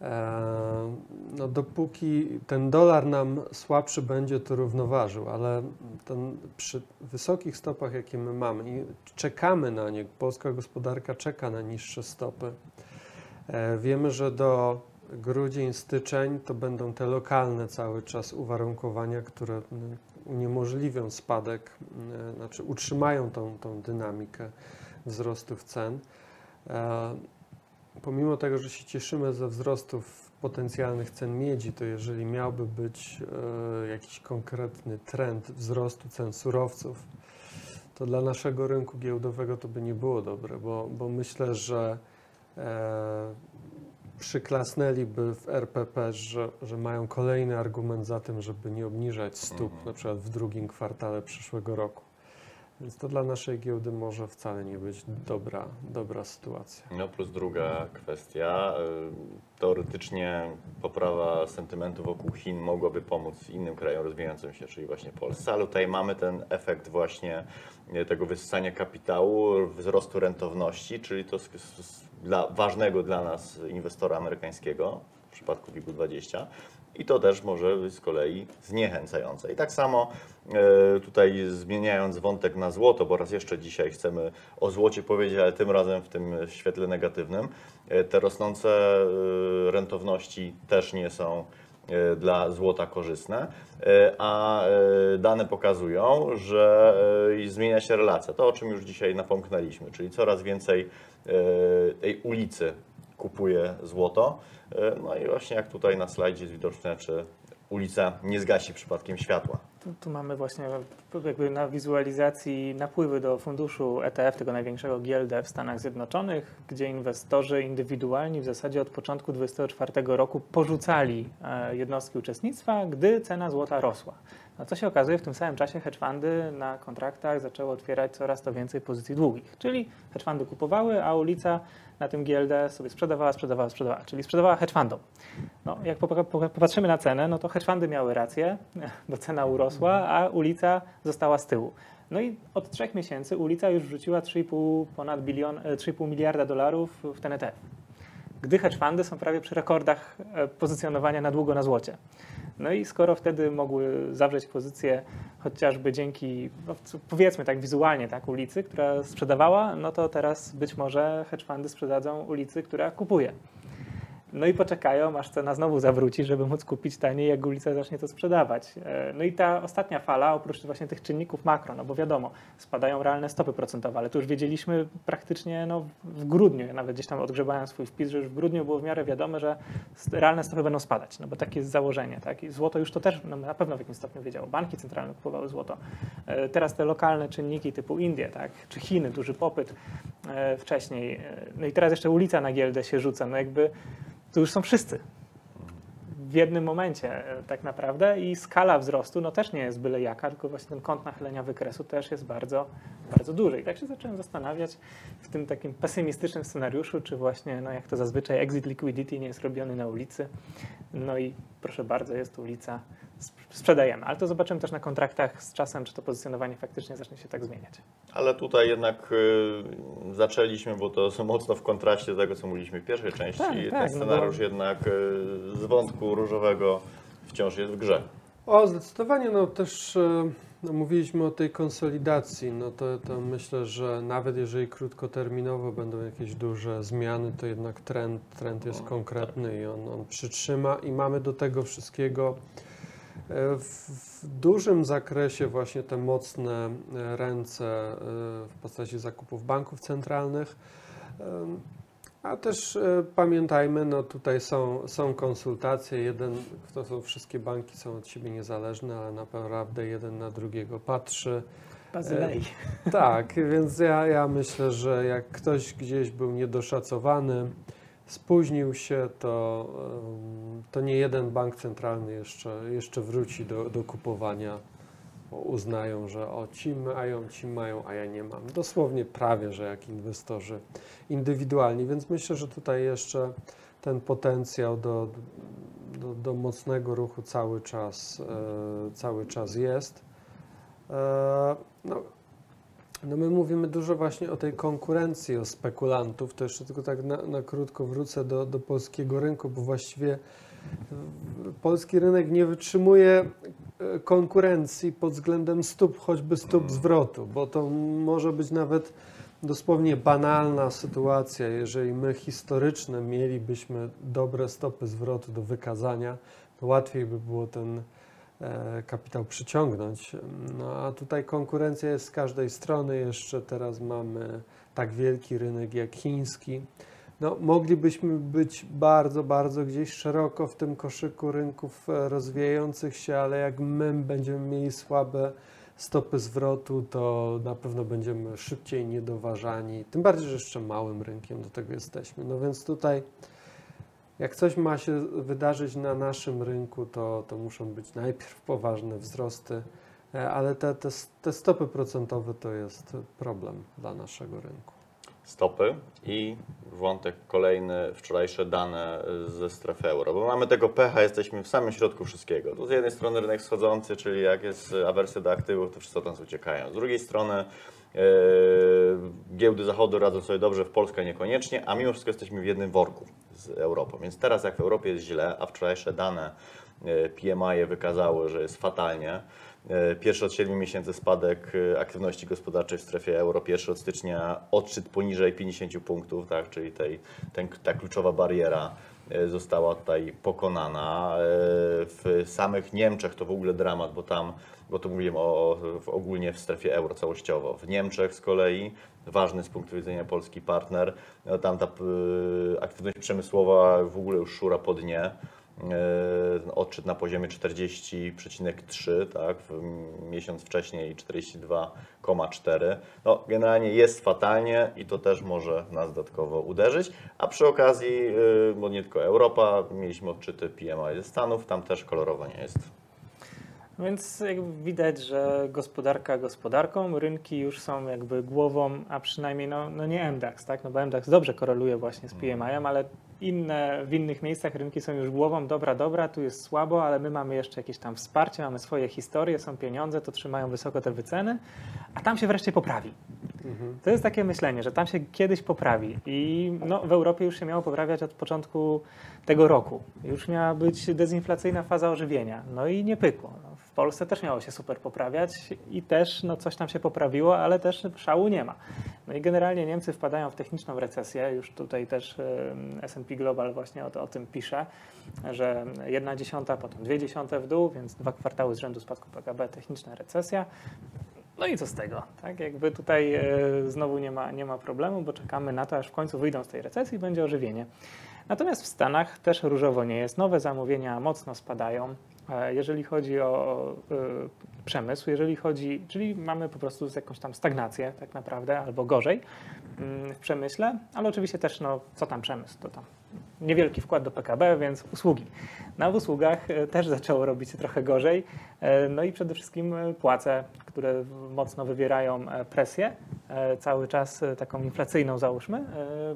E, No dopóki ten dolar nam słabszy będzie, to równoważył, ale ten, przy wysokich stopach, jakie my mamy i czekamy na nie, polska gospodarka czeka na niższe stopy. E, Wiemy, że do grudzień, styczeń to będą te lokalne cały czas uwarunkowania, które uniemożliwią spadek, mm, znaczy utrzymają tą, tą dynamikę wzrostów cen. Pomimo tego, że się cieszymy ze wzrostów potencjalnych cen miedzi, to jeżeli miałby być e, jakiś konkretny trend wzrostu cen surowców, to dla naszego rynku giełdowego to by nie było dobre, bo, bo myślę, że e, przyklasnęliby w RPP, że, że mają kolejny argument za tym, żeby nie obniżać stóp, Mhm. na przykład w drugim kwartale przyszłego roku. Więc to dla naszej giełdy może wcale nie być dobra, dobra sytuacja. No plus druga kwestia. y, Teoretycznie poprawa sentymentu wokół Chin mogłaby pomóc innym krajom rozwijającym się, czyli właśnie Polsce, ale tutaj mamy ten efekt właśnie y, tego wysysania kapitału, wzrostu rentowności, czyli to dla, ważnego dla nas inwestora amerykańskiego w przypadku WIG-20. I to też może być z kolei zniechęcające. I tak samo e, tutaj zmieniając wątek na złoto, bo raz jeszcze dzisiaj chcemy o złocie powiedzieć, ale tym razem w tym świetle negatywnym, e, te rosnące e, rentowności też nie są dla złota korzystne, a dane pokazują, że zmienia się relacja. To, o czym już dzisiaj napomknęliśmy, czyli coraz więcej tej ulicy kupuje złoto. E, No i właśnie jak tutaj na slajdzie jest widoczne, czy ulica nie zgasi przypadkiem światła. Tu, tu mamy właśnie jakby na wizualizacji napływy do funduszu ETF, tego największego GLD w Stanach Zjednoczonych, gdzie inwestorzy indywidualni w zasadzie od początku 2024 roku porzucali e, jednostki uczestnictwa, gdy cena złota rosła. No co się okazuje, w tym samym czasie hedge fundy na kontraktach zaczęły otwierać coraz to więcej pozycji długich. Czyli hedge fundy kupowały, a ulica na tym GLD sobie sprzedawała, sprzedawała, sprzedawała, czyli sprzedawała hedge fundom. No, jak popatrzymy na cenę, no to hedge fundy miały rację, bo cena urosła, a ulica została z tyłu. No i od trzech miesięcy ulica już wrzuciła 3,5 ponad bilion, e, 3,5 miliarda dolarów w ten ETF. Gdy hedge fundy są prawie przy rekordach e, pozycjonowania na długo na złocie. No i skoro wtedy mogły zawrzeć pozycję chociażby dzięki, no, powiedzmy tak wizualnie, tak, ulicy, która sprzedawała, no to teraz być może hedge fundy sprzedadzą ulicy, która kupuje. No i poczekają, aż cena znowu zawróci, żeby móc kupić taniej, jak ulica zacznie to sprzedawać. E, No i ta ostatnia fala, oprócz właśnie tych czynników makro, no bo wiadomo, spadają realne stopy procentowe, ale to już wiedzieliśmy praktycznie no, w grudniu, ja nawet gdzieś tam odgrzebałem swój wpis, że już w grudniu było w miarę wiadome, że realne stopy będą spadać, no bo takie jest założenie. Tak? I złoto już to też no, na pewno w jakimś stopniu wiedziało. Banki centralne kupowały złoto. E, Teraz te lokalne czynniki typu Indie, tak? czy Chiny, duży popyt e, wcześniej. No i teraz jeszcze ulica na giełdę się rzuca. No jakby to już są wszyscy w jednym momencie e, tak naprawdę i skala wzrostu no też nie jest byle jaka, tylko właśnie ten kąt nachylenia wykresu też jest bardzo, bardzo duży. I tak się zacząłem zastanawiać w tym takim pesymistycznym scenariuszu, czy właśnie, no jak to zazwyczaj, exit liquidity nie jest robiony na ulicy. No i proszę bardzo, jest ulica, sprzedajemy. Ale to zobaczymy też na kontraktach z czasem, czy to pozycjonowanie faktycznie zacznie się tak zmieniać. Ale tutaj jednak y, zaczęliśmy, bo to są mocno w kontraście do tego, co mówiliśmy w pierwszej części. Tak, Ten tak, no bo- scenariusz jednak y, z wątku różowego wciąż jest w grze. O, zdecydowanie, no też e, no, mówiliśmy o tej konsolidacji, no to, to myślę, że nawet jeżeli krótkoterminowo będą jakieś duże zmiany, to jednak trend, trend jest O, konkretny i on, on przytrzyma i mamy do tego wszystkiego w, w dużym zakresie właśnie te mocne e, ręce e, w postaci zakupów banków centralnych. A też e, pamiętajmy, no tutaj są, są konsultacje, jeden, to są wszystkie banki są od siebie niezależne, ale naprawdę jeden na drugiego patrzy. Bazylei. Tak, więc ja, ja myślę, że jak ktoś gdzieś był niedoszacowany, spóźnił się, to, to nie jeden bank centralny jeszcze, jeszcze wróci do, do kupowania, bo uznają, że o ci mają, ci mają, a ja nie mam. Dosłownie prawie, że jak inwestorzy indywidualni, więc myślę, że tutaj jeszcze ten potencjał do, do, do mocnego ruchu cały czas, e, cały czas jest. E, no, no my mówimy dużo właśnie o tej konkurencji, o spekulantów. To jeszcze tylko tak na, na krótko wrócę do, do polskiego rynku, bo właściwie polski rynek nie wytrzymuje e, konkurencji pod względem stóp, choćby stóp zwrotu, bo to może być nawet dosłownie banalna sytuacja, jeżeli my historyczne mielibyśmy dobre stopy zwrotu do wykazania, to łatwiej by było ten kapitał przyciągnąć. No a tutaj konkurencja jest z każdej strony. Jeszcze teraz mamy tak wielki rynek jak chiński. No, moglibyśmy być bardzo, bardzo gdzieś szeroko w tym koszyku rynków e, rozwijających się, ale jak my będziemy mieli słabe stopy zwrotu, to na pewno będziemy szybciej niedoważani. Tym bardziej, że jeszcze małym rynkiem do tego jesteśmy. No więc tutaj jak coś ma się wydarzyć na naszym rynku, to, to muszą być najpierw poważne wzrosty, e, ale te, te, te stopy procentowe to jest problem dla naszego rynku. Stopy i wątek kolejny, wczorajsze dane ze strefy euro, bo mamy tego pecha, jesteśmy w samym środku wszystkiego. Z jednej strony rynek schodzący, czyli jak jest awersja do aktywów, to wszyscy od nas uciekają. Z drugiej strony e, giełdy zachodu radzą sobie dobrze, w Polsce niekoniecznie, a mimo wszystko jesteśmy w jednym worku z Europą. Więc teraz jak w Europie jest źle, a wczorajsze dane e, PMI wykazały, że jest fatalnie, E, Pierwszy od 7 miesięcy spadek e, aktywności gospodarczej w strefie euro, pierwszy od stycznia odczyt poniżej 50 punktów, tak, czyli tej, ten, ta kluczowa bariera została tutaj pokonana. W samych Niemczech to w ogóle dramat, bo tam, bo tu mówiłem o, w, ogólnie w strefie euro całościowo. W Niemczech z kolei, ważny z punktu widzenia polski partner, no tam ta e, aktywność przemysłowa w ogóle już szura po dnie. E, odczyt na poziomie 40,3, tak, miesiąc wcześniej 42,4. No, generalnie jest fatalnie i to też może nas dodatkowo uderzyć. A przy okazji, bo nie tylko Europa, mieliśmy odczyty PMI ze Stanów, tam też kolorowo nie jest. Więc jakby widać, że gospodarka gospodarką, rynki już są jakby głową, a przynajmniej no, no nie MDAX, tak? No bo MDAX dobrze koreluje właśnie z PMI-em, ale inne, w innych miejscach rynki są już głową, dobra, dobra, tu jest słabo, ale my mamy jeszcze jakieś tam wsparcie, mamy swoje historie, są pieniądze, to trzymają wysoko te wyceny, a tam się wreszcie poprawi. Mhm. To jest takie myślenie, że tam się kiedyś poprawi i no, w Europie już się miało poprawiać od początku tego roku. Już miała być dezinflacyjna faza ożywienia, no i nie pykło. No, Polsce też miało się super poprawiać i też no, coś tam się poprawiło, ale też szału nie ma. No i generalnie Niemcy wpadają w techniczną recesję, już tutaj też S&P Global właśnie o, o tym pisze, że jedna dziesiąta, potem dwie dziesiąte w dół, więc dwa kwartały z rzędu spadku PKB, techniczna recesja. No i co z tego? Tak, jakby tutaj e, znowu nie ma, nie ma problemu, bo czekamy na to, aż w końcu wyjdą z tej recesji i będzie ożywienie. Natomiast w Stanach też różowo nie jest. Nowe zamówienia mocno spadają. E, jeżeli chodzi o e, przemysł, jeżeli chodzi, czyli mamy po prostu jakąś tam stagnację tak naprawdę, albo gorzej mm, w przemyśle, ale oczywiście też, no, co tam przemysł, to tam niewielki wkład do PKB, więc usługi. Na usługach e, też zaczęło robić się trochę gorzej, no i przede wszystkim płace, które mocno wywierają presję, cały czas taką inflacyjną załóżmy,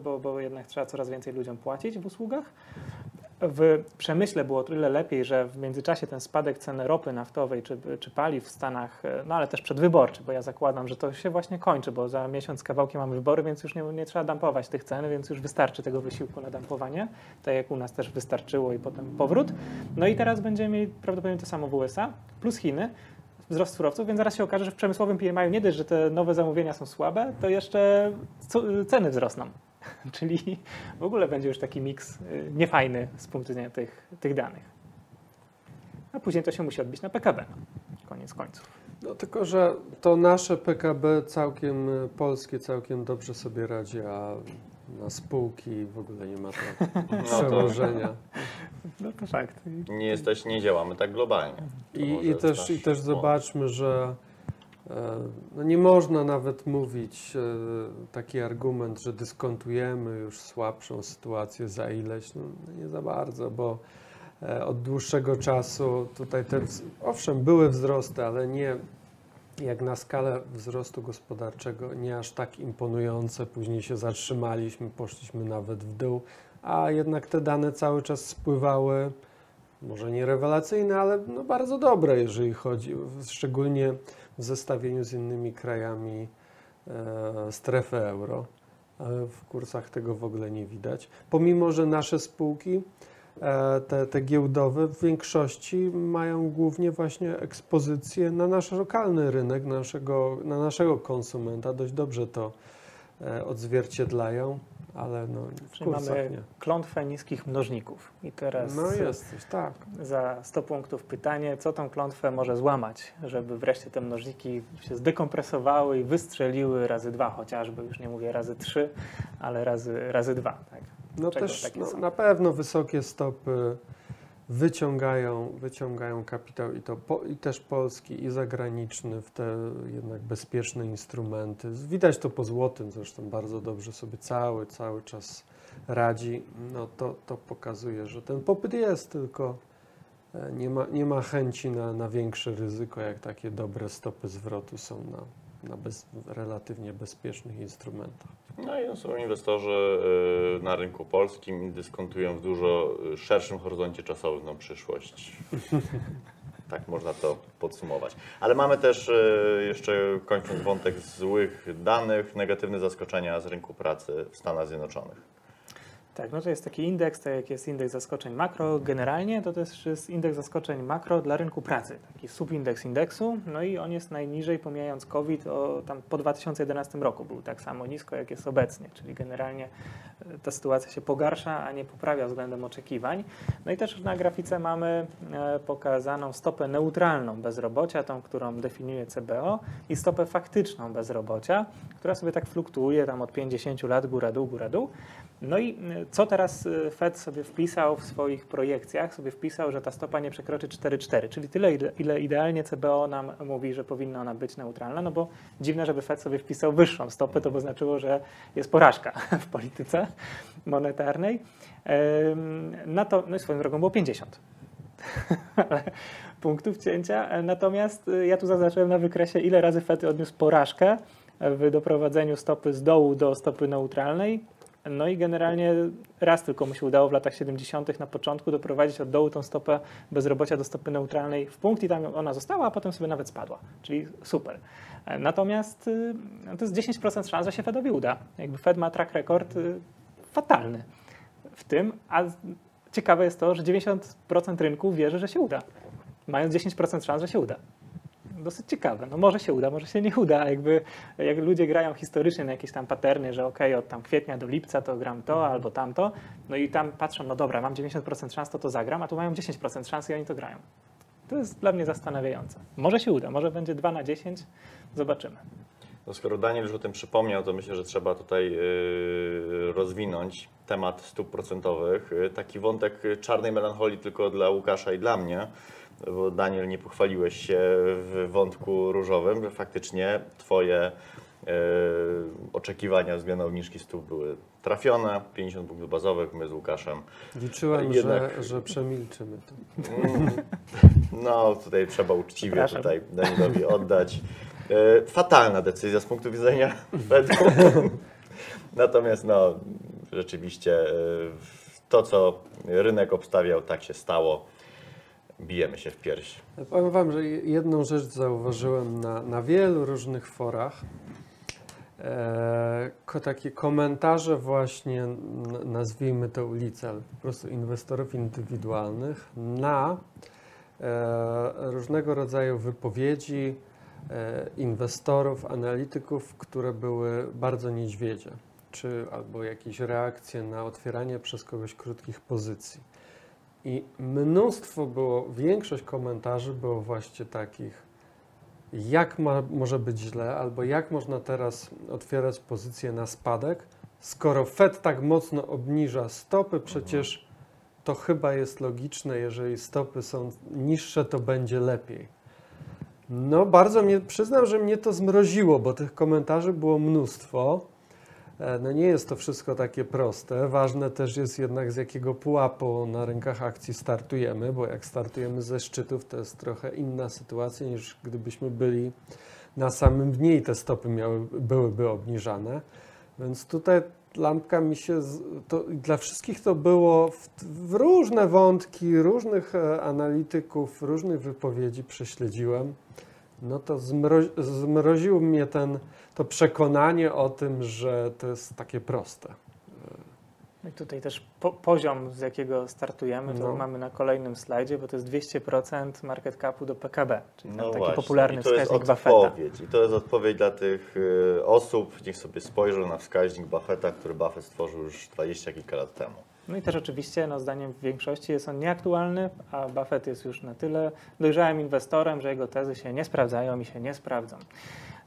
bo, bo jednak trzeba coraz więcej ludziom płacić w usługach w przemyśle było o tyle lepiej, że w międzyczasie ten spadek ceny ropy naftowej czy, czy paliw w Stanach, e, no ale też przedwyborczy, bo ja zakładam, że to się właśnie kończy, bo za miesiąc kawałkiem mamy wybory, więc już nie, nie trzeba dampować tych cen, więc już wystarczy tego wysiłku na dampowanie, tak jak u nas też wystarczyło i potem powrót. No i teraz będziemy mieli prawdopodobnie to samo w USA, plus Chiny, wzrost surowców, więc zaraz się okaże, że w przemysłowym PMI nie dość, że te nowe zamówienia są słabe, to jeszcze ceny wzrosną. Czyli w ogóle będzie już taki miks y, niefajny z punktu widzenia tych, tych danych. A później to się musi odbić na PKB. Koniec końców. No tylko, że to nasze PKB całkiem y, polskie całkiem dobrze sobie radzi, a na spółki w ogóle nie ma no przełożenia. No to fakt. Nie jesteś, nie działamy tak globalnie. I, i, też, I też zobaczmy, że no nie można nawet mówić e, taki argument, że dyskontujemy już słabszą sytuację za ileś. No, nie za bardzo, bo e, od dłuższego czasu tutaj te, owszem, były wzrosty, ale nie jak na skalę wzrostu gospodarczego, nie aż tak imponujące. Później się zatrzymaliśmy, poszliśmy nawet w dół, a jednak te dane cały czas spływały, może nie rewelacyjne, ale no bardzo dobre, jeżeli chodzi, szczególnie w zestawieniu z innymi krajami e, strefy euro. W kursach tego w ogóle nie widać. Pomimo, że nasze spółki, e, te, te giełdowe, w większości mają głównie właśnie ekspozycję na nasz lokalny rynek, naszego, na naszego konsumenta. Dość dobrze to e, odzwierciedlają ale no, w mamy nie. klątwę niskich mnożników. I teraz no jesteś, tak. za 100 punktów pytanie, co tą klątwę może złamać, żeby wreszcie te mnożniki się zdekompresowały i wystrzeliły razy dwa chociażby, już nie mówię razy trzy, ale razy, razy dwa. Tak. No Czego też no, na pewno wysokie stopy wyciągają, wyciągają kapitał i to po, i też polski, i zagraniczny w te jednak bezpieczne instrumenty. Widać to po złotym zresztą bardzo dobrze sobie cały, cały czas radzi. No to, to pokazuje, że ten popyt jest, tylko e, nie ma, nie ma chęci na, na większe ryzyko, jak takie dobre stopy zwrotu są na, na bez, relatywnie bezpiecznych instrumentach. No i są inwestorzy y, na rynku polskim dyskontują w dużo y, szerszym horyzoncie czasowym na przyszłość. Tak można to podsumować. Ale mamy też y, jeszcze kończąc wątek złych danych, negatywne zaskoczenia z rynku pracy w Stanach Zjednoczonych. Tak, no to jest taki indeks, tak jak jest indeks zaskoczeń makro generalnie, to też jest indeks zaskoczeń makro dla rynku pracy, taki subindeks indeksu, no i on jest najniżej pomijając COVID, o, tam po 2011 roku był tak samo nisko jak jest obecnie, czyli generalnie e, ta sytuacja się pogarsza, a nie poprawia względem oczekiwań. No i też na grafice mamy e, pokazaną stopę neutralną bezrobocia, tą, którą definiuje CBO i stopę faktyczną bezrobocia, która sobie tak fluktuuje tam od 50 lat góra-dół, góra-dół. No i y, co teraz y, Fed sobie wpisał w swoich projekcjach? Sobie wpisał, że ta stopa nie przekroczy 4,4, czyli tyle, ile idealnie CBO nam mówi, że powinna ona być neutralna, no bo dziwne, żeby Fed sobie wpisał wyższą stopę, to by znaczyło, że jest porażka w polityce monetarnej. Na to, no i swoją drogą było 50 punktów cięcia. Natomiast y, ja tu zaznaczyłem na wykresie, ile razy Fed odniósł porażkę w doprowadzeniu stopy z dołu do stopy neutralnej No i generalnie raz tylko mu się udało w latach 70. na początku doprowadzić od dołu tą stopę bezrobocia do stopy neutralnej w punkt i tam ona została, a potem sobie nawet spadła. Czyli super. Natomiast y, no to jest 10% szans, że się Fedowi uda. Jakby Fed ma track record y, fatalny w tym, a ciekawe jest to, że 90% rynku wierzy, że się uda. Mając 10% szans, że się uda dosyć ciekawe. No może się uda, może się nie uda. Jakby, jak ludzie grają historycznie na jakieś tam paterny, że okej, od tam kwietnia do lipca to gram to albo tamto, no i tam patrzą, no dobra, mam 90% szans, to to zagram, a tu mają 10% szans i oni to grają. To jest dla mnie zastanawiające. Może się uda, może będzie 2 na 10, zobaczymy. No skoro Daniel już o tym przypomniał, to myślę, że trzeba tutaj yy, rozwinąć temat stóp procentowych. Yy, Taki wątek czarnej melancholii tylko dla Łukasza i dla mnie, bo Daniel nie pochwaliłeś się w wątku różowym, że faktycznie Twoje yy, oczekiwania względem obniżki stóp były trafione, 50 punktów bazowych, my z Łukaszem Liczyłem, Jednak- że, że przemilczymy to. No, tutaj trzeba uczciwie tutaj Danielowi oddać. E, Fatalna decyzja z punktu widzenia Fedu. Natomiast no, rzeczywiście e, to, co rynek obstawiał, tak się stało. Bijemy się w pierś. Powiem Wam, że jedną rzecz zauważyłem na, na wielu różnych forach. E, takie komentarze właśnie, nazwijmy to ulicę, ale po prostu inwestorów indywidualnych na e, różnego rodzaju wypowiedzi e, inwestorów, analityków, które były bardzo niedźwiedzie, czy albo jakieś reakcje na otwieranie przez kogoś krótkich pozycji. I mnóstwo było, większość komentarzy było właśnie takich, jak ma, może być źle, albo jak można teraz otwierać pozycję na spadek, skoro Fed tak mocno obniża stopy, przecież to chyba jest logiczne, jeżeli stopy są niższe, to będzie lepiej. No, bardzo mnie, przyznam, że mnie to zmroziło, bo tych komentarzy było mnóstwo. E, No nie jest to wszystko takie proste. Ważne też jest jednak z jakiego pułapu na rynkach akcji startujemy, bo jak startujemy ze szczytów, to jest trochę inna sytuacja niż gdybyśmy byli na samym dnie i te stopy miały, byłyby obniżane. Więc tutaj lampka mi się, to dla wszystkich to było w, w różne wątki, różnych e, analityków, różnych wypowiedzi prześledziłem. No to zmro, zmroził mnie ten, to przekonanie o tym, że to jest takie proste. I tutaj też po, poziom, z jakiego startujemy, to No. mamy na kolejnym slajdzie, bo to jest 200% market capu do PKB, czyli tam taki właśnie. popularny I to jest wskaźnik Buffetta. odpowiedź. I to jest odpowiedź dla tych y, osób. Niech sobie spojrzą na wskaźnik Buffetta, który Buffett stworzył już 20 kilka lat temu. No i też oczywiście, no zdaniem większości jest on nieaktualny, a Buffett jest już na tyle dojrzałym inwestorem, że jego tezy się nie sprawdzają i się nie sprawdzą.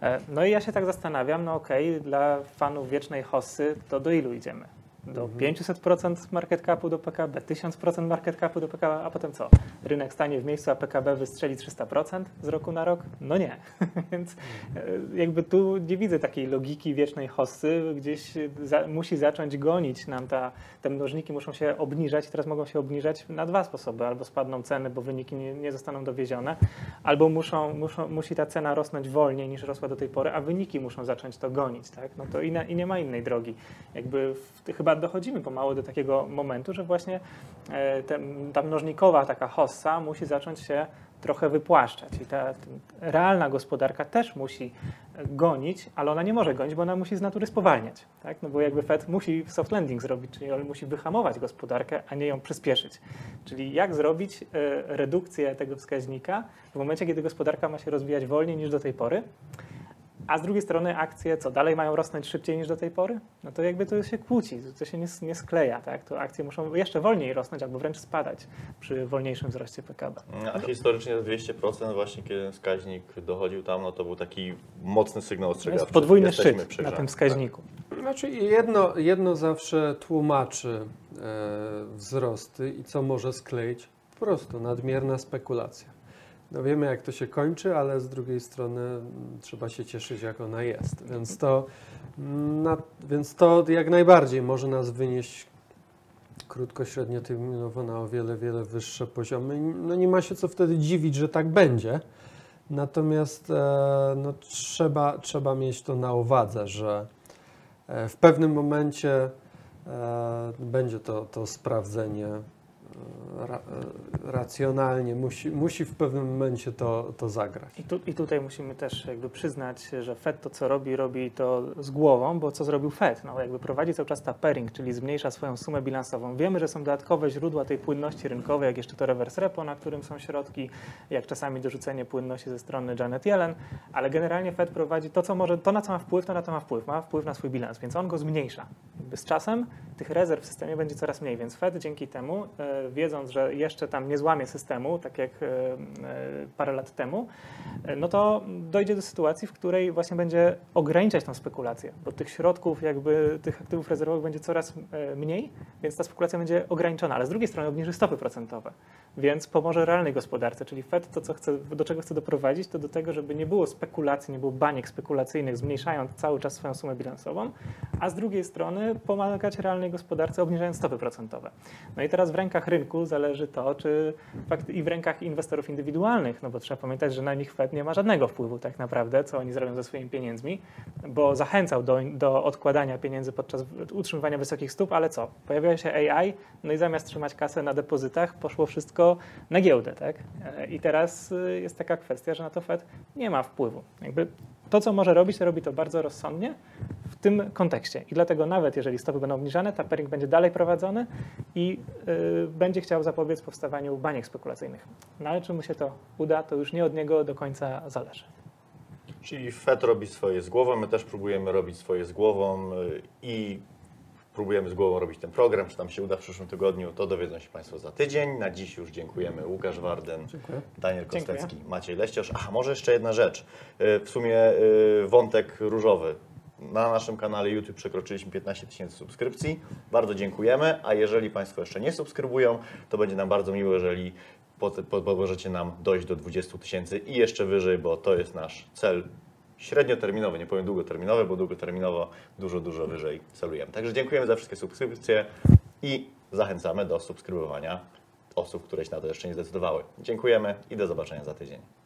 E, No i ja się tak zastanawiam, no okej, dla fanów wiecznej hossy, to do ilu idziemy? Do Mhm. 500% market capu do PKB, 1000% market capu do PKB, a potem co? Rynek stanie w miejscu, a PKB wystrzeli 300% z roku na rok? No nie. Więc e, jakby tu nie widzę takiej logiki wiecznej hossy. Gdzieś za, musi zacząć gonić nam ta, te mnożniki muszą się obniżać i teraz mogą się obniżać na dwa sposoby. Albo spadną ceny, bo wyniki nie, nie zostaną dowiezione, albo muszą, muszą, musi ta cena rosnąć wolniej niż rosła do tej pory, a wyniki muszą zacząć to gonić. Tak? No to i, na, i nie ma innej drogi. Jakby w, chyba dochodzimy pomału do takiego momentu, że właśnie e, ta mnożnikowa taka hossa musi zacząć się trochę wypłaszczać i ta, ta realna gospodarka też musi gonić, ale ona nie może gonić, bo ona musi z natury spowalniać, tak? No bo jakby Fed musi soft landing zrobić, czyli on musi wyhamować gospodarkę, a nie ją przyspieszyć. Czyli jak zrobić e, redukcję tego wskaźnika w momencie, kiedy gospodarka ma się rozwijać wolniej niż do tej pory, a z drugiej strony akcje, co dalej mają rosnąć szybciej niż do tej pory? No to jakby to się kłóci, to się nie, nie skleja, tak? To akcje muszą jeszcze wolniej rosnąć albo wręcz spadać przy wolniejszym wzroście PKB. A historycznie 200% właśnie kiedy wskaźnik dochodził tam, no to był taki mocny sygnał ostrzegawczy. jest podwójny Jesteśmy szczyt na tym wskaźniku. Znaczy jedno, jedno zawsze tłumaczy e, wzrosty i co może skleić? Po prostu nadmierna spekulacja. No wiemy jak to się kończy, ale z drugiej strony mm, trzeba się cieszyć jak ona jest. Więc to, mm, na, więc to jak najbardziej może nas wynieść krótko, średnioterminowo na o wiele, wiele wyższe poziomy. No nie ma się co wtedy dziwić, że tak będzie. Natomiast e, no, trzeba, trzeba mieć to na uwadze, że e, w pewnym momencie e, będzie to, to sprawdzenie ra, racjonalnie, musi, musi w pewnym momencie to, to zagrać. I, tu, I tutaj musimy też jakby przyznać, że Fed to co robi, robi to z głową, bo co zrobił Fed? No jakby prowadzi cały czas tapering, czyli zmniejsza swoją sumę bilansową. Wiemy, że są dodatkowe źródła tej płynności rynkowej, jak jeszcze to reverse repo, na którym są środki, jak czasami dorzucenie płynności ze strony Janet Yellen, ale generalnie Fed prowadzi to, co może, to na co ma wpływ, to na to ma wpływ, ma wpływ na swój bilans, więc on go zmniejsza. Jakby z czasem tych rezerw w systemie będzie coraz mniej, więc Fed dzięki temu, e, wiedząc, że jeszcze tam nie złamie systemu, tak jak e, e, parę lat temu, no to dojdzie do sytuacji, w której właśnie będzie ograniczać tą spekulację, bo tych środków, jakby tych aktywów rezerwowych będzie coraz e, mniej, więc ta spekulacja będzie ograniczona, ale z drugiej strony obniży stopy procentowe, więc pomoże realnej gospodarce, czyli Fed to, co chce, do czego chce doprowadzić, to do tego, żeby nie było spekulacji, nie było baniek spekulacyjnych, zmniejszając cały czas swoją sumę bilansową, a z drugiej strony pomagać realnej gospodarce, obniżając stopy procentowe. No i teraz w rękach rynku zależy to, czy fakt, i w rękach inwestorów indywidualnych, no bo trzeba pamiętać, że na nich Fed nie ma żadnego wpływu tak naprawdę, co oni zrobią ze swoimi pieniędzmi, bo zachęcał do, do odkładania pieniędzy podczas utrzymywania wysokich stóp, ale co? Pojawiła się AI, no i zamiast trzymać kasę na depozytach, poszło wszystko na giełdę, tak? E, I teraz y, jest taka kwestia, że na to Fed nie ma wpływu. Jakby to, co może robić, robi to bardzo rozsądnie w tym kontekście. I dlatego nawet jeżeli stopy będą obniżane, tapering będzie dalej prowadzony i y, będzie chciał zapobiec powstawaniu baniek spekulacyjnych. No ale czy mu się to uda, to już nie od niego do końca zależy. Czyli Fed robi swoje z głową, my też próbujemy robić swoje z głową y, i próbujemy z głową robić ten program. Czy tam się uda w przyszłym tygodniu, to dowiedzą się Państwo za tydzień. Na dziś już dziękujemy Łukasz Warden, Dziękuję. Daniel Dziękuję. Kostecki, Maciej Leściosz. A może jeszcze jedna rzecz. Y, W sumie y, wątek różowy. Na naszym kanale YouTube przekroczyliśmy 15 tysięcy subskrypcji. Bardzo dziękujemy, a jeżeli Państwo jeszcze nie subskrybują, to będzie nam bardzo miło, jeżeli po- po- pomożecie nam dojść do 20 tysięcy i jeszcze wyżej, bo to jest nasz cel średnioterminowy, nie powiem długoterminowy, bo długoterminowo dużo, dużo wyżej celujemy. Także dziękujemy za wszystkie subskrypcje i zachęcamy do subskrybowania osób, które się na to jeszcze nie zdecydowały. Dziękujemy i do zobaczenia za tydzień.